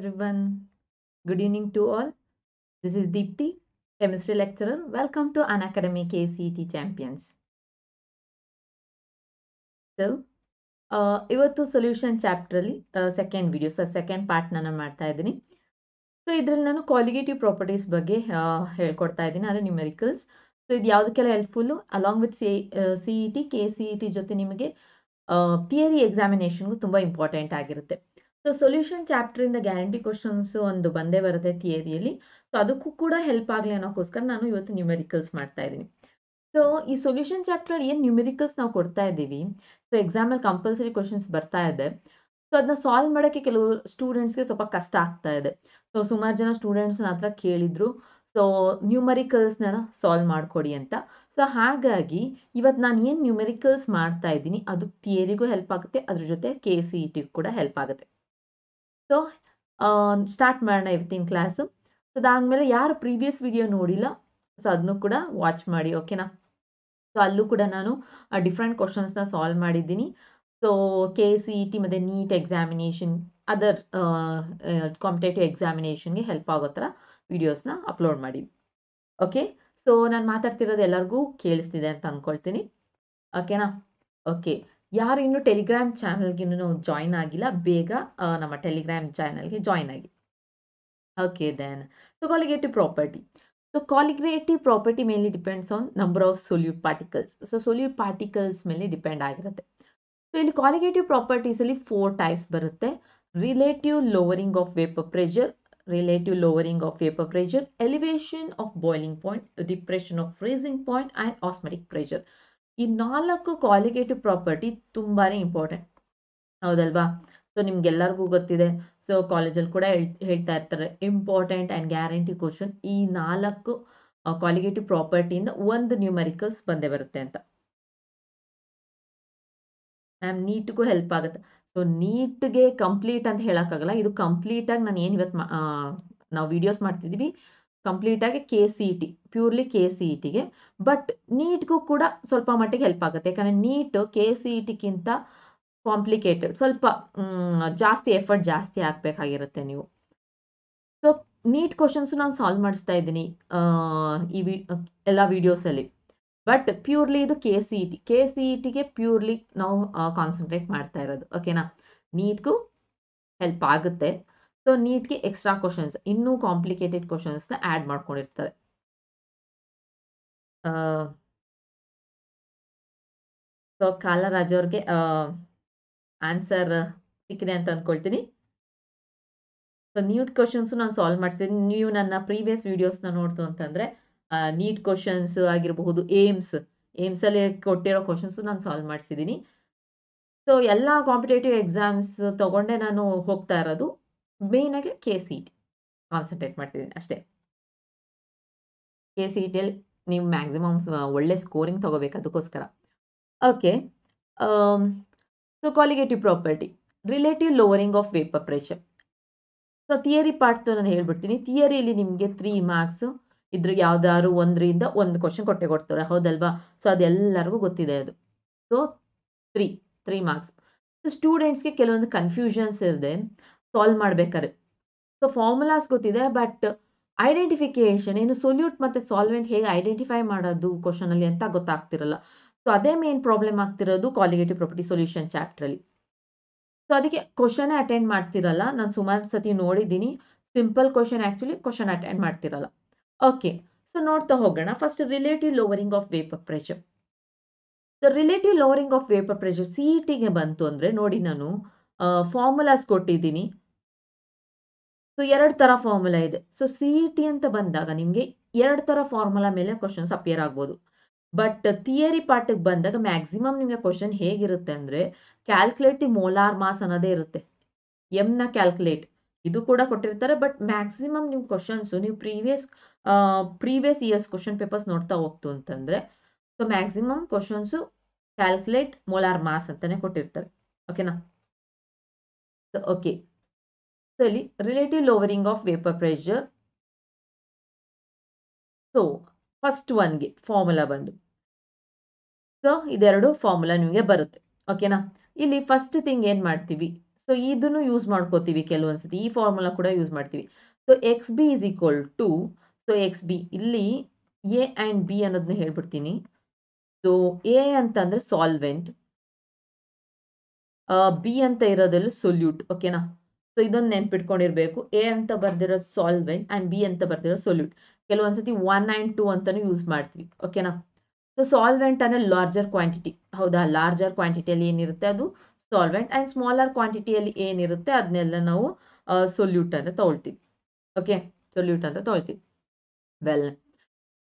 everyone. Good evening to all. This is Deepti, chemistry lecturer. Welcome to Unacademy KCET Champions. So, uh, ಇವತ್ತು solution ಚಾಪ್ಟ್ರಲ್ಲಿ second video so second part ನಾನು ಮಾಡ್ತಾ ಇದ್ದೀನಿ so ಇದರಲ್ಲಿ ನಾನು colligative properties ಬಗ್ಗೆ ಆ, ಹೇಳ್ಕೊಡ್ತಾ ಇದ್ದೀನಿ ಅಂದರೆ ನ್ಯೂಮೆರಿಕಲ್ಸ್ ಸೊ ಇದು ಯಾವುದಕ್ಕೆಲ್ಲ helpful along with C C K C E T ಜೊತೆ ನಿಮಗೆ ಥಿಯರಿ ಎಕ್ಸಾಮಿನೇಷನ್ಗೂ ತುಂಬ ಇಂಪಾರ್ಟೆಂಟ್ ಆಗಿರುತ್ತೆ ಸೊ ಸೊಲ್ಯೂಷನ್ ಚಾಪ್ಟ್ರಿಂದ ಗ್ಯಾರಂಟಿ ಕ್ವಶನ್ಸ್ ಒಂದು ಬಂದೇ ಬರುತ್ತೆ ಥಿಯರಿಯಲ್ಲಿ ಸೊ ಅದಕ್ಕೂ ಕೂಡ ಹೆಲ್ಪ್ ಆಗಲಿ ಅನ್ನೋಕ್ಕೋಸ್ಕರ ನಾನು ಇವತ್ತು ನ್ಯೂಮೆರಿಕಲ್ಸ್ ಮಾಡ್ತಾ ಇದ್ದೀನಿ. ಸೊ ಈ ಸೊಲ್ಯೂಷನ್ ಚಾಪ್ಟರ್ ಏನು ನ್ಯೂಮೆರಿಕಲ್ಸ್ ನಾವು ಕೊಡ್ತಾ ಇದ್ದೀವಿ? ಸೊ ಎಕ್ಸಾಮಲ್ಲಿ ಕಂಪಲ್ಸರಿ ಕ್ವಶನ್ಸ್ ಬರ್ತಾ ಇದೆ. ಸೊ ಅದನ್ನ ಸಾಲ್ವ್ ಮಾಡೋಕ್ಕೆ ಕೆಲವು ಸ್ಟೂಡೆಂಟ್ಸ್ಗೆ ಸ್ವಲ್ಪ ಕಷ್ಟ ಆಗ್ತಾ ಇದೆ. ಸೊ ಸುಮಾರು ಜನ ಸ್ಟೂಡೆಂಟ್ಸ್ ಹತ್ರ ಕೇಳಿದ್ರು. ಸೊ ನ್ಯೂಮರಿಕಲ್ಸ್ನ ಸಾಲ್ವ್ ಮಾಡಿಕೊಡಿ ಅಂತ. ಸೊ ಹಾಗಾಗಿ ಇವತ್ತು ನಾನು ಏನು ನ್ಯೂಮೆರಿಕಲ್ಸ್ ಮಾಡ್ತಾ ಇದ್ದೀನಿ, ಅದು ಥಿಯರಿಗೂ ಹೆಲ್ಪ್ ಆಗುತ್ತೆ, ಅದ್ರ ಜೊತೆ ಕೆ ಸಿ ಇ ಟಿಗೂ ಕೂಡ ಹೆಲ್ಪ್ ಆಗುತ್ತೆ. ಸೊ ಸ್ಟಾರ್ಟ್ ಮಾಡೋಣ ಇವತ್ತಿನ ಕ್ಲಾಸು ಸೊ ಅದಾದಮೇಲೆ ಯಾರು ಪ್ರೀವಿಯಸ್ ವಿಡಿಯೋ ನೋಡಿಲ್ಲ ಸೊ ಅದನ್ನು ಕೂಡ ವಾಚ್ ಮಾಡಿ ಓಕೆನಾ ಸೊ ಅಲ್ಲೂ ಕೂಡ ನಾನು ಡಿಫ್ರೆಂಟ್ ಕ್ವಶನ್ಸ್ನ ಸಾಲ್ವ್ ಮಾಡಿದ್ದೀನಿ. So K C E T ಮತ್ತು ನೀಟ್ ಎಕ್ಸಾಮಿನೇಷನ್ ಅದರ್ ಕಾಂಪಿಟೇಟಿವ್ ಎಕ್ಸಾಮಿನೇಷನ್ಗೆ ಹೆಲ್ಪ್ ಆಗೋ ಥರ ವಿಡಿಯೋಸ್ನ ಅಪ್ಲೋಡ್ ಮಾಡಿ. ಓಕೆ ಸೊ ನಾನು ಮಾತಾಡ್ತಿರೋದು ಎಲ್ಲರಿಗೂ ಕೇಳಿಸ್ತಿದೆ ಅಂತ ಅಂದ್ಕೊಳ್ತೀನಿ ಓಕೆನಾ ಓಕೆ ಯಾರು ಇನ್ನೂ ಟೆಲಿಗ್ರಾಮ್ ಚಾನಲ್ಗೆ ಇನ್ನೂ ಜಾಯ್ನ್ ಆಗಿಲ್ಲ. ಬೇಗ ನಮ್ಮ ಟೆಲಿಗ್ರಾಮ್ ಚಾನಲ್ಗೆ ಜಾಯಿನ್ ಆಗಿ. Okay then so colligative property so colligative property ಮೇಲೆ depends on number of solute particles so solute particles ಮೇಲೆ ಡಿಪೆಂಡ್ ಆಗಿರುತ್ತೆ. ಸೊ ಇಲ್ಲಿ ಕಾಲಿಗೇಟಿವ್ ಪ್ರಾಪರ್ಟೀಸಲ್ಲಿ ಫೋರ್ ಟೈಪ್ಸ್ ಬರುತ್ತೆ. Relative lowering of vapour pressure relative lowering of vapour pressure elevation of boiling point depression of freezing point and osmotic pressure ಈ ನಾಲ್ಕು colligative property ತುಂಬಾ important ಹೌದಲ್ವಾ? So ನಿಮ್ಗೆಲ್ಲರಿಗೂ ಗೊತ್ತಿದೆ. ಸೊ ಕಾಲೇಜಲ್ಲಿ ಕೂಡ ಹೇಳ್, ಹೇಳ್ತಾ ಇರ್ತಾರೆ. ಇಂಪಾರ್ಟೆಂಟ್ ಆ್ಯಂಡ್ ಗ್ಯಾರಂಟಿ ಕ್ವಶನ್ ಈ ನಾಲ್ಕು ಕ್ವಾಲಿಗೇಟಿವ್ ಪ್ರಾಪರ್ಟಿಯಿಂದ ಒಂದು ನ್ಯೂಮರಿಕಲ್ಸ್ ಬಂದೇ ಬರುತ್ತೆ ಅಂತ. ಮ್ಯಾಮ್ ನೀಟ್ಗೂ ಹೆಲ್ಪ್ ಆಗುತ್ತೆ. ಸೊ ನೀಟ್ಗೆ ಕಂಪ್ಲೀಟ್ ಅಂತ ಹೇಳೋಕ್ಕಾಗಲ್ಲ. ಇದು ಕಂಪ್ಲೀಟಾಗಿ ನಾನು ಏನು ಇವತ್ತು ನಾವು ವಿಡಿಯೋಸ್ ಮಾಡ್ತಿದ್ದೀವಿ ಕಂಪ್ಲೀಟಾಗಿ K C E T purely K C E ಟಿಗೆ ಬಟ್ ನೀಟ್ಗೂ ಕೂಡ ಸ್ವಲ್ಪ ಮಟ್ಟಿಗೆ ಹೆಲ್ಪ್ ಆಗುತ್ತೆ. ಯಾಕಂದರೆ ನೀಟ್ ಕೆ ಸಿ ಇ ಟಿಗಿಂತ ಕಾಂಪ್ಲಿಕೇಟೆಡ್ ಸ್ವಲ್ಪ ಜಾಸ್ತಿ ಎಫರ್ಟ್ ಜಾಸ್ತಿ ಹಾಕಬೇಕಾಗಿರುತ್ತೆ ನೀವು. ಸೊ ನೀಟ್ ಕ್ವಶನ್ಸು ನಾನು ಸಾಲ್ವ್ ಮಾಡಿಸ್ತಾ ಇದ್ದೀನಿ ಈ ವಿ, ಎಲ್ಲ ವೀಡಿಯೋಸಲ್ಲಿ ಬಟ್ ಪ್ಯೂರ್ಲಿ ಇದು K C E T K C E ಟಿಗೆ ಪ್ಯೂರ್ಲಿ ನಾವು ಕಾನ್ಸಂಟ್ರೇಟ್ ಮಾಡ್ತಾ ಇರೋದು. ಓಕೆನಾ ನೀಟ್ಗೂ ಹೆಲ್ಪ್ ಆಗುತ್ತೆ. ಸೊ ನೀಟ್ಗೆ ಎಕ್ಸ್ಟ್ರಾ ಕ್ವಶನ್ಸ್ ಇನ್ನೂ ಕಾಂಪ್ಲಿಕೇಟೆಡ್ ಕ್ವಶನ್ಸ್ನ ಆ್ಯಡ್ ಮಾಡ್ಕೊಂಡಿರ್ತಾರೆ. ಸೊ ಕಾಲರಾಜ್ ಅವ್ರಿಗೆ ಆನ್ಸರ್ ಸಿಕ್ಕಿದೆ ಅಂತ ಅಂದ್ಕೊಳ್ತೀನಿ ಸೊ ನೀಟ್ ಕ್ವಶನ್ಸು ನಾನು ಸಾಲ್ವ್ ಮಾಡ್ತೀನಿ ನೀವು ನನ್ನ ಪ್ರೀವಿಯಸ್ ವೀಡಿಯೋಸ್ನ ನೋಡ್ತು ಅಂತಂದರೆ ನೀಟ್ ಕ್ವಶನ್ಸ್ ಆಗಿರಬಹುದು ಏಮ್ಸ್ ಏಮ್ಸಲ್ಲಿ ಕೊಟ್ಟಿರೋ ಕ್ವಶನ್ಸು ನಾನು ಸಾಲ್ವ್ ಮಾಡಿಸಿದ್ದೀನಿ ಸೊ ಎಲ್ಲ ಕಾಂಪಿಟೇಟಿವ್ ಎಕ್ಸಾಮ್ಸ್ ತಗೊಂಡೆ ನಾನು ಹೋಗ್ತಾ ಇರೋದು. ಮೇಯ್ನಾಗಿ ಕೆ ಸಿ ಟಿ ಕಾನ್ಸಂಟ್ರೇಟ್ ಮಾಡ್ತಿದ್ದೀನಿ ಅಷ್ಟೇ. ಕೆ ಸಿ ಇ ಟಿಯಲ್ಲಿ ನೀವು ಮ್ಯಾಕ್ಸಿಮಮ್ ಒಳ್ಳೆ ಸ್ಕೋರಿಂಗ್ ತಗೋಬೇಕು ಅದಕ್ಕೋಸ್ಕರ. Okay so colligative property relative lowering of vapour pressure so theory part ನಾನು ಹೇಳ್ಬಿಡ್ತೀನಿ. ಥಿಯರಿಯಲ್ಲಿ ನಿಮಗೆ ತ್ರೀ ಮಾರ್ಕ್ಸ್ ಇದ್ರ ಯಾವ್ದಾದ್ರು ಒಂದರಿಂದ ಒಂದು ಕ್ವಶನ್ ಕೊಟ್ಟೆ ಕೊಡ್ತಾರೆ. ಹೌದಲ್ವಾ? ಸೊ ಅದೆಲ್ಲರಿಗೂ ಗೊತ್ತಿದೆ ಅದು. So three three marks so ಸ್ಟೂಡೆಂಟ್ಸ್ಗೆ ಕೆಲವೊಂದು ಕನ್ಫ್ಯೂಷನ್ಸ್ ಇದೆ ಸಾಲ್ವ್ ಮಾಡ್ಬೇಕಾದ್ರೆ. ಸೊ ಫಾರ್ಮುಲಾಸ್ ಗೊತ್ತಿದೆ ಬಟ್ ಐಡೆಂಟಿಫಿಕೇಶನ್ ಏನು ಸೊಲ್ಯೂಟ್ ಮತ್ತು ಸಾಲ್ವೆಂಟ್ ಹೇಗೆ ಐಡೆಂಟಿಫೈ ಮಾಡೋದು ಕ್ವಶನಲ್ಲಿ ಅಂತ ಗೊತ್ತಾಗ್ತಿರಲ್ಲ. ಸೊ ಅದೇ ಮೇನ್ ಪ್ರಾಬ್ಲಮ್ ಆಗ್ತಿರೋದು ಕಾಲಿಗೇಟಿವ್ ಪ್ರಾಪರ್ಟಿ ಸೊಲ್ಯೂಷನ್ ಚಾಪ್ಟ್ರಲ್ಲಿ ಸೊ ಅದಕ್ಕೆ ಕ್ವಶನೇ ಅಟೆಂಡ್ ಮಾಡ್ತಿರಲ್ಲ. ನಾನು ಸುಮಾರು ಸತಿ ನೋಡಿದ್ದೀನಿ. Simple question actually question attend ಮಾಡ್ತಿರಲ್ಲ. ಓಕೆ ಸೊ ನೋಡ್ತಾ ಹೋಗೋಣ. First relative lowering of vapour pressure so relative lowering of vapour pressure C E ಬಂತು ಅಂದರೆ ನೋಡಿ ನಾನು ಫಾರ್ಮುಲಾಸ್ ಕೊಟ್ಟಿದ್ದೀನಿ. ಸೊ ಎರಡು ಥರ ಫಾರ್ಮುಲಾ ಇದೆ. ಸೊ ಸಿ ಟಿ ಅಂತ ಬಂದಾಗ ನಿಮಗೆ ಎರಡು ಥರ ಫಾರ್ಮುಲಾ ಮೇಲೆ ಕ್ವಶನ್ಸ್ ಅಪಿಯರ್ ಆಗ್ಬೋದು. ಬಟ್ ಥಿಯರಿ ಪಾರ್ಟಿಗೆ ಬಂದಾಗ ಮ್ಯಾಕ್ಸಿಮಮ್ ನಿಮಗೆ ಕ್ವಶನ್ ಹೇಗಿರುತ್ತೆ ಅಂದರೆ ಕ್ಯಾಲ್ಕುಲೇಟ್ ದಿ ಮೋಲಾರ್ ಮಾಸ್ ಅನ್ನೋದೇ ಇರುತ್ತೆ. ಎಮ್ನ ಕ್ಯಾಲ್ಕುಲೇಟ್ ಇದು ಕೂಡ ಕೊಟ್ಟಿರ್ತಾರೆ ಬಟ್ ಮ್ಯಾಕ್ಸಿಮಮ್ ನಿಮ್ಮ ಕ್ವಶನ್ಸು ನೀವು previous previous years question papers ನೋಡ್ತಾ ಹೋಗ್ತು ಅಂತಂದರೆ so maximum questions calculate molar mass ಅಂತಾನೆ ಕೊಟ್ಟಿರ್ತಾರೆ. ಓಕೆನಾ ಓಕೆ ಇಲ್ಲಿ relative lowering of vapour pressure so first ಒನ್ಗೆ formula ಬಂದು. ಸೊ ಇದೆರಡು ಫಾರ್ಮುಲಾ ನಿಮಗೆ ಬರುತ್ತೆ. ಓಕೆನಾ ಇಲ್ಲಿ ಫಸ್ಟ್ ಥಿಂಗ್ ಏನು ಮಾಡ್ತೀವಿ? ಸೊ ಇದನ್ನು ಯೂಸ್ ಮಾಡ್ಕೋತೀವಿ ಕೆಲವೊಂದ್ಸತಿ. ಈ ಫಾರ್ಮುಲಾ ಕೂಡ ಯೂಸ್ ಮಾಡ್ತೀವಿ. So X B is equal to so X B ಇಲ್ಲಿ ಎ ಆ್ಯಂಡ್ ಬಿ ಅನ್ನೋದನ್ನ ಹೇಳ್ಬಿಡ್ತೀನಿ. ಸೊ ಎ ಅಂತಂದ್ರೆ ಸಾಲ್ವೆಂಟ್ ಬಿ ಅಂತ ಇರೋದ್ರಲ್ಲಿ ಸೊಲ್ಯೂಟ್ ಓಕೆನಾ ಸೊ ಇದೊಂದು ನೆನ್ಪಿಟ್ಕೊಂಡಿರ್ಬೇಕು. ಎ ಅಂತ ಬರ್ದಿರೋ ಸಾಲ್ವೆಂಟ್ ಅಂಡ್ ಬಿ ಅಂತ ಬರ್ದಿರೋ ಸೊಲ್ಯೂಟ್ ಕೆಲವೊಂದ್ಸತಿ ಒನ್ ಆ್ಯಂಡ್ ಟೂ ಅಂತಾನು ಯೂಸ್ ಮಾಡ್ತೀವಿ. ಓಕೆನಾ ಸೊ ಸಾಲ್ವೆಂಟ್ ಅಂದ್ರೆ ಲಾರ್ಜರ್ ಕ್ವಾಂಟಿಟಿ ಹೌದಾ? ಲಾರ್ಜರ್ ಕ್ವಾಂಟಿಟಿಯಲ್ಲಿ ಏನಿರುತ್ತೆ ಅದು? ಸಾಲ್ವೆಂಟ್ ಆ್ಯಂಡ್ ಸ್ಮಾಲರ್ ಕ್ವಾಂಟಿಟಿಯಲ್ಲಿ ಏನಿರುತ್ತೆ ಅದನ್ನೆಲ್ಲ ನಾವು ಸೊಲ್ಯೂಟ್ ಅಂತ ತೊಗೊಳ್ತೀವಿ. ಓಕೆ ಸೊಲ್ಯೂಟ್ ಅಂತ ತೊಗೊಳ್ತೀವಿ. ವೆಲ್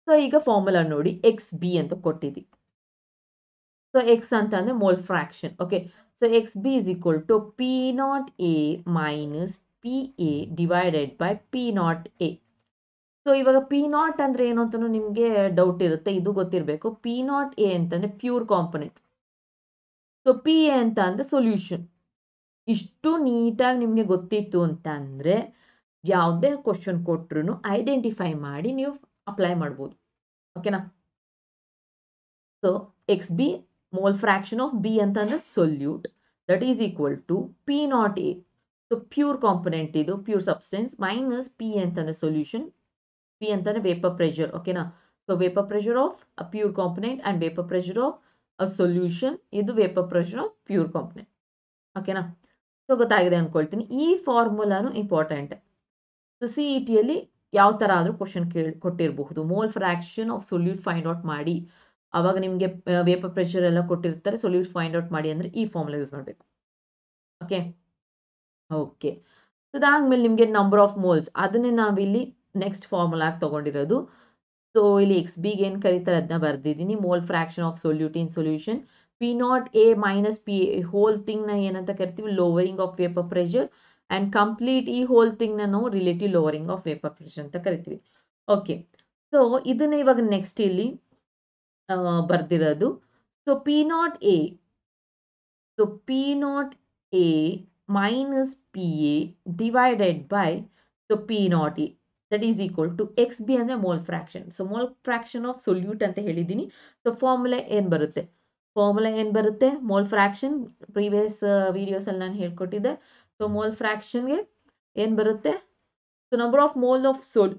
ಸೊ ಈಗ ಫಾರ್ಮುಲಾ ನೋಡಿ. ಎಕ್ಸ್ ಬಿ ಅಂತ ಕೊಟ್ಟಿದ್ವಿ ಸೊ ಎಕ್ಸ್ ಅಂತ ಅಂದರೆ mole fraction okay so X B is equal to P naught A minus P A divided by P naught A so ಇವಾಗ ಪಿ ನಾಟ್ ಅಂದರೆ ಏನು ಅಂತಲೂ ನಿಮಗೆ ಡೌಟ್ ಇರುತ್ತೆ. ಇದು ಗೊತ್ತಿರಬೇಕು. ಪಿ ನಾಟ್ ಎ ಅಂತಂದರೆ pure component so P A ಅಂತ ಅಂದರೆ ಸೊಲ್ಯೂಷನ್ ಇಷ್ಟು ನೀಟಾಗಿ ನಿಮಗೆ ಗೊತ್ತಿತ್ತು ಅಂತ ಅಂದರೆ ಯಾವುದೇ ಕ್ವಶನ್ ಕೊಟ್ರು ಐಡೆಂಟಿಫೈ ಮಾಡಿ ನೀವು ಅಪ್ಲೈ ಮಾಡ್ಬೋದು. ಓಕೆನಾ so X B mole fraction of B ಅಂತಂದರೆ solute that is equal to P naught A so pure component ಇದು ಪ್ಯೂರ್ ಸಬ್ಸ್ಟೆನ್ಸ್ ಮೈನಸ್ ಪಿ ಅಂತಂದರೆ ಸೊಲ್ಯೂಷನ್ ಪಿ ಅಂತಂದರೆ ವೇಪರ್ ಪ್ರೆಷರ್ ಓಕೆನಾ so vapour pressure of a pure component and vapour pressure of a solution ಇದು vapour pressure of pure component ಓಕೆನಾ so ಗೊತ್ತಾಗಿದೆ ಅಂದ್ಕೊಳ್ತೀನಿ ಈ ಫಾರ್ಮುಲಾನು ಇಂಪಾರ್ಟೆಂಟ್ ಸೊ ಸಿ ಇ ಟಿಯಲ್ಲಿ ಯಾವ ಥರ ಆದರೂ ಕ್ವಶನ್ ಕೇಳಿ, ಕೊಟ್ಟಿರಬಹುದು. Mole fraction of solute find out ಮಾಡಿ. ಆವಾಗ ನಿಮಗೆ ವೇಪರ್ ಪ್ರೆಷರ್ ಎಲ್ಲ ಕೊಟ್ಟಿರ್ತಾರೆ. ಸೊಲ್ಯೂಟ್ ಫೈಂಡ್ ಔಟ್ ಮಾಡಿ ಅಂದರೆ ಈ ಫಾರ್ಮುಲಾ ಯೂಸ್ ಮಾಡಬೇಕು. ಓಕೆ ಓಕೆ ಸೊ ಅದಾದ್ಮೇಲೆ ನಿಮಗೆ ನಂಬರ್ ಆಫ್ ಮೋಲ್ಸ್ ಅದನ್ನೇ ನಾವಿಲ್ಲಿ ನೆಕ್ಸ್ಟ್ ಫಾರ್ಮುಲಾಗಿ ತೊಗೊಂಡಿರೋದು. ಸೊ ಇಲ್ಲಿ ಎಕ್ಸ್ ಬಿಗೆ ಏನು ಕರೀತಾರೆ? ಅದನ್ನ ಬರೆದಿದ್ದೀನಿ. Mole fraction of solute in solution P naught A minus P A whole ಥಿಂಗ್ನ ಏನಂತ ಕರಿತೀವಿ? Lowering of vapour pressure and complete ಈ ಹೋಲ್ ಥಿಂಗ್ನ ನಾವು relative lowering of vapour pressure ಅಂತ ಕರಿತೀವಿ. ಓಕೆ ಸೊ ಇದನ್ನ ಇವಾಗ ನೆಕ್ಸ್ಟ್ ಇಲ್ಲಿ ಬರ್ದಿರೋದು. So P not A so P not A minus P A divided by so P not A that is equal to X B ಅಂದರೆ mole fraction so mole fraction of solute ಅಂತ ಹೇಳಿದ್ದೀನಿ. So formula ಏನು ಬರುತ್ತೆ? Formula ಏನು ಬರುತ್ತೆ? Mole fraction previous ವೀಡಿಯೋಸಲ್ಲಿ ನಾನು ಹೇಳ್ಕೊಟ್ಟಿದ್ದೆ. So mole ಫ್ರಾಕ್ಷನ್ಗೆ ಏನು ಬರುತ್ತೆ? So number of mole of sol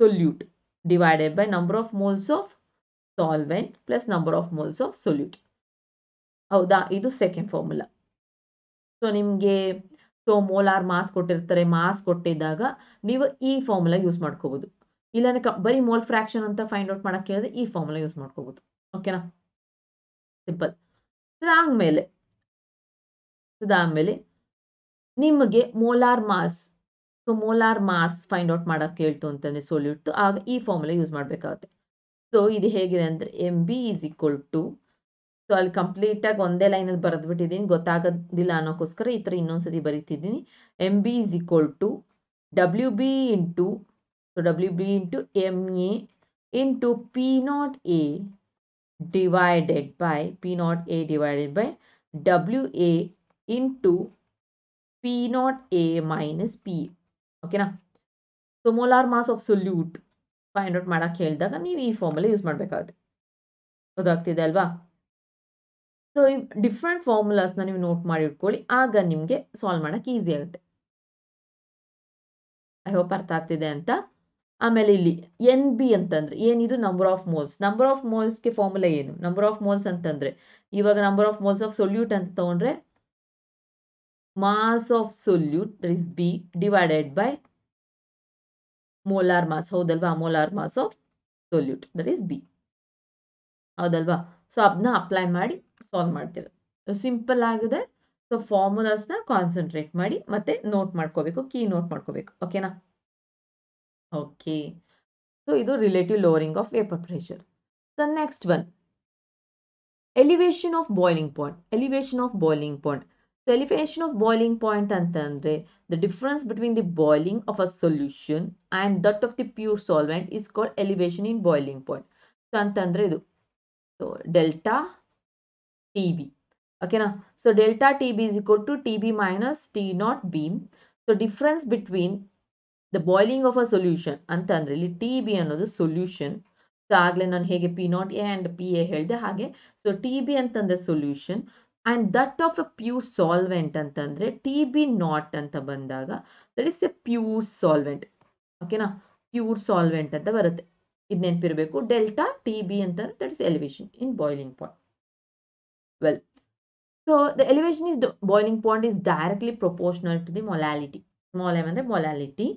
solute divided by number of moles of solvent plus number of moles of solute ಹೌದಾ? ಇದು ಸೆಕೆಂಡ್ ಫಾರ್ಮುಲಾ ಸೊ ನಿಮಗೆ ಸೊ ಮೋಲಾರ್ ಮಾಸ್ ಕೊಟ್ಟಿರ್ತಾರೆ mass ಕೊಟ್ಟಿದ್ದಾಗ ನೀವು ಈ ಫಾರ್ಮುಲಾ ಯೂಸ್ ಮಾಡ್ಕೋಬೋದು. ಇಲ್ಲಾಂದ್ರೆ ಬರೀ ಮೋಲ್ ಫ್ರಾಕ್ಷನ್ ಅಂತ ಫೈಂಡ್ ಔಟ್ ಮಾಡಕ್ಕೆ ಹೇಳಿದ್ರೆ ಈ ಫಾರ್ಮುಲಾ ಯೂಸ್ ಮಾಡ್ಕೋಬೋದು. ಓಕೆನಾ ಸಿಂಪಲ್ ಅದಾದಮೇಲೆ ಅದಾದಮೇಲೆ ನಿಮಗೆ molar mass so molar mass find out ಮಾಡಕ್ಕೆ ಹೇಳ್ತು ಅಂತಂದ್ರೆ ಸೊಲ್ಯೂಟ್ ಆಗ ಈ ಫಾರ್ಮುಲಾ ಯೂಸ್ ಮಾಡಬೇಕಾಗುತ್ತೆ. ಸೊ ಇದು ಹೇಗಿದೆ ಅಂದರೆ M B is equal to so ಅಲ್ಲಿ ಕಂಪ್ಲೀಟಾಗಿ ಒಂದೇ ಲೈನಲ್ಲಿ ಬರೆದ್ಬಿಟ್ಟಿದ್ದೀನಿ, ಗೊತ್ತಾಗೋದಿಲ್ಲ ಅನ್ನೋಕ್ಕೋಸ್ಕರ ಈ ಥರ ಇನ್ನೊಂದ್ಸತಿ ಬರೀತಿದ್ದೀನಿ. M B is equal to W B into so W B into M A into P naught A divided by P naught A divided by W A into P naught A minus P ಓಕೆನಾ so molar mass of solute find out ಮಾಡೋಕ್ಕೆ ಹೇಳಿದಾಗ ನೀವು ಈ formula use ಮಾಡಬೇಕಾಗುತ್ತೆ. ಗೊತ್ತಾಗ್ತಿದೆ ಅಲ್ವಾ? So ಈ different ಫಾರ್ಮುಲಾಸ್ನ ನೀವು ನೋಟ್ ಮಾಡಿ ಇಟ್ಕೊಳ್ಳಿ, ಆಗ ನಿಮಗೆ ಸಾಲ್ವ್ ಮಾಡೋಕ್ಕೆ ಈಸಿ ಆಗುತ್ತೆ. ಐ ಹೋಪ್ ಅರ್ಥ ಆಗ್ತಿದೆ ಅಂತ. ಆಮೇಲೆ ಇಲ್ಲಿ ಎನ್ ಬಿ ಅಂತಂದ್ರೆ, ಏನಿದು? Number of moles number of ಮೋಲ್ಸ್ಗೆ formula ಏನು? ನಂಬರ್ ಆಫ್ ಮೋಲ್ಸ್ ಅಂತಂದ್ರೆ, ಇವಾಗ number of moles of solute ಅಂತ ತಗೊಂಡ್ರೆ mass of solute that is B divided by molar mass ಹೌದಲ್ವಾ molar mass of solute that is B ಹೌದಲ್ವಾ? So ಅದನ್ನ apply ಮಾಡಿ solve ಮಾಡ್ತೀರ ಸಿಂಪಲ್ ಆಗಿದೆ. ಸೊ ಫಾರ್ಮುಲಾಸ್ನ ಕಾನ್ಸಂಟ್ರೇಟ್ ಮಾಡಿ ಮತ್ತೆ ನೋಟ್ ಮಾಡ್ಕೋಬೇಕು ಕೀ ನೋಟ್ ಮಾಡ್ಕೋಬೇಕು. ಓಕೆನಾ ಓಕೆ ಸೊ ಇದು relative lowering of vapour pressure the next one elevation of boiling point elevation of boiling point so elevation of boiling point ಅಂತಂದರೆ the difference between the boiling of a solution and that of the pure solvent is called elevation in boiling point so ಅಂತಂದರೆ ಇದು. So delta T B ಓಕೆನಾ so delta T B is equal to T B minus T naught B so difference between the boiling of a solution ಅಂತ ಅಂದರೆ ಇಲ್ಲಿ T B ಅನ್ನೋದು solution so ಆಗಲೇ ನಾನು ಹೇಗೆ P naught A and P A ಹೇಳಿದೆ ಹಾಗೆ. So T B ಅಂತಂದರೆ solution and that of a pure solvent ಅಂತಂದರೆ ಟಿ ಬಿ ನಾಟ್ ಅಂತ ಬಂದಾಗ that is a pure solvent ಓಕೆನಾ ಪ್ಯೂರ್ ಸಾಲ್ವೆಂಟ್ ಅಂತ ಬರುತ್ತೆ. ಇದು ನೆನಪಿರಬೇಕು. ಡೆಲ್ಟಾ ಟಿ ಬಿ ಅಂತ that is elevation in boiling point well so the elevation is boiling point is directly proportional to the molality small M ಅಂದರೆ molality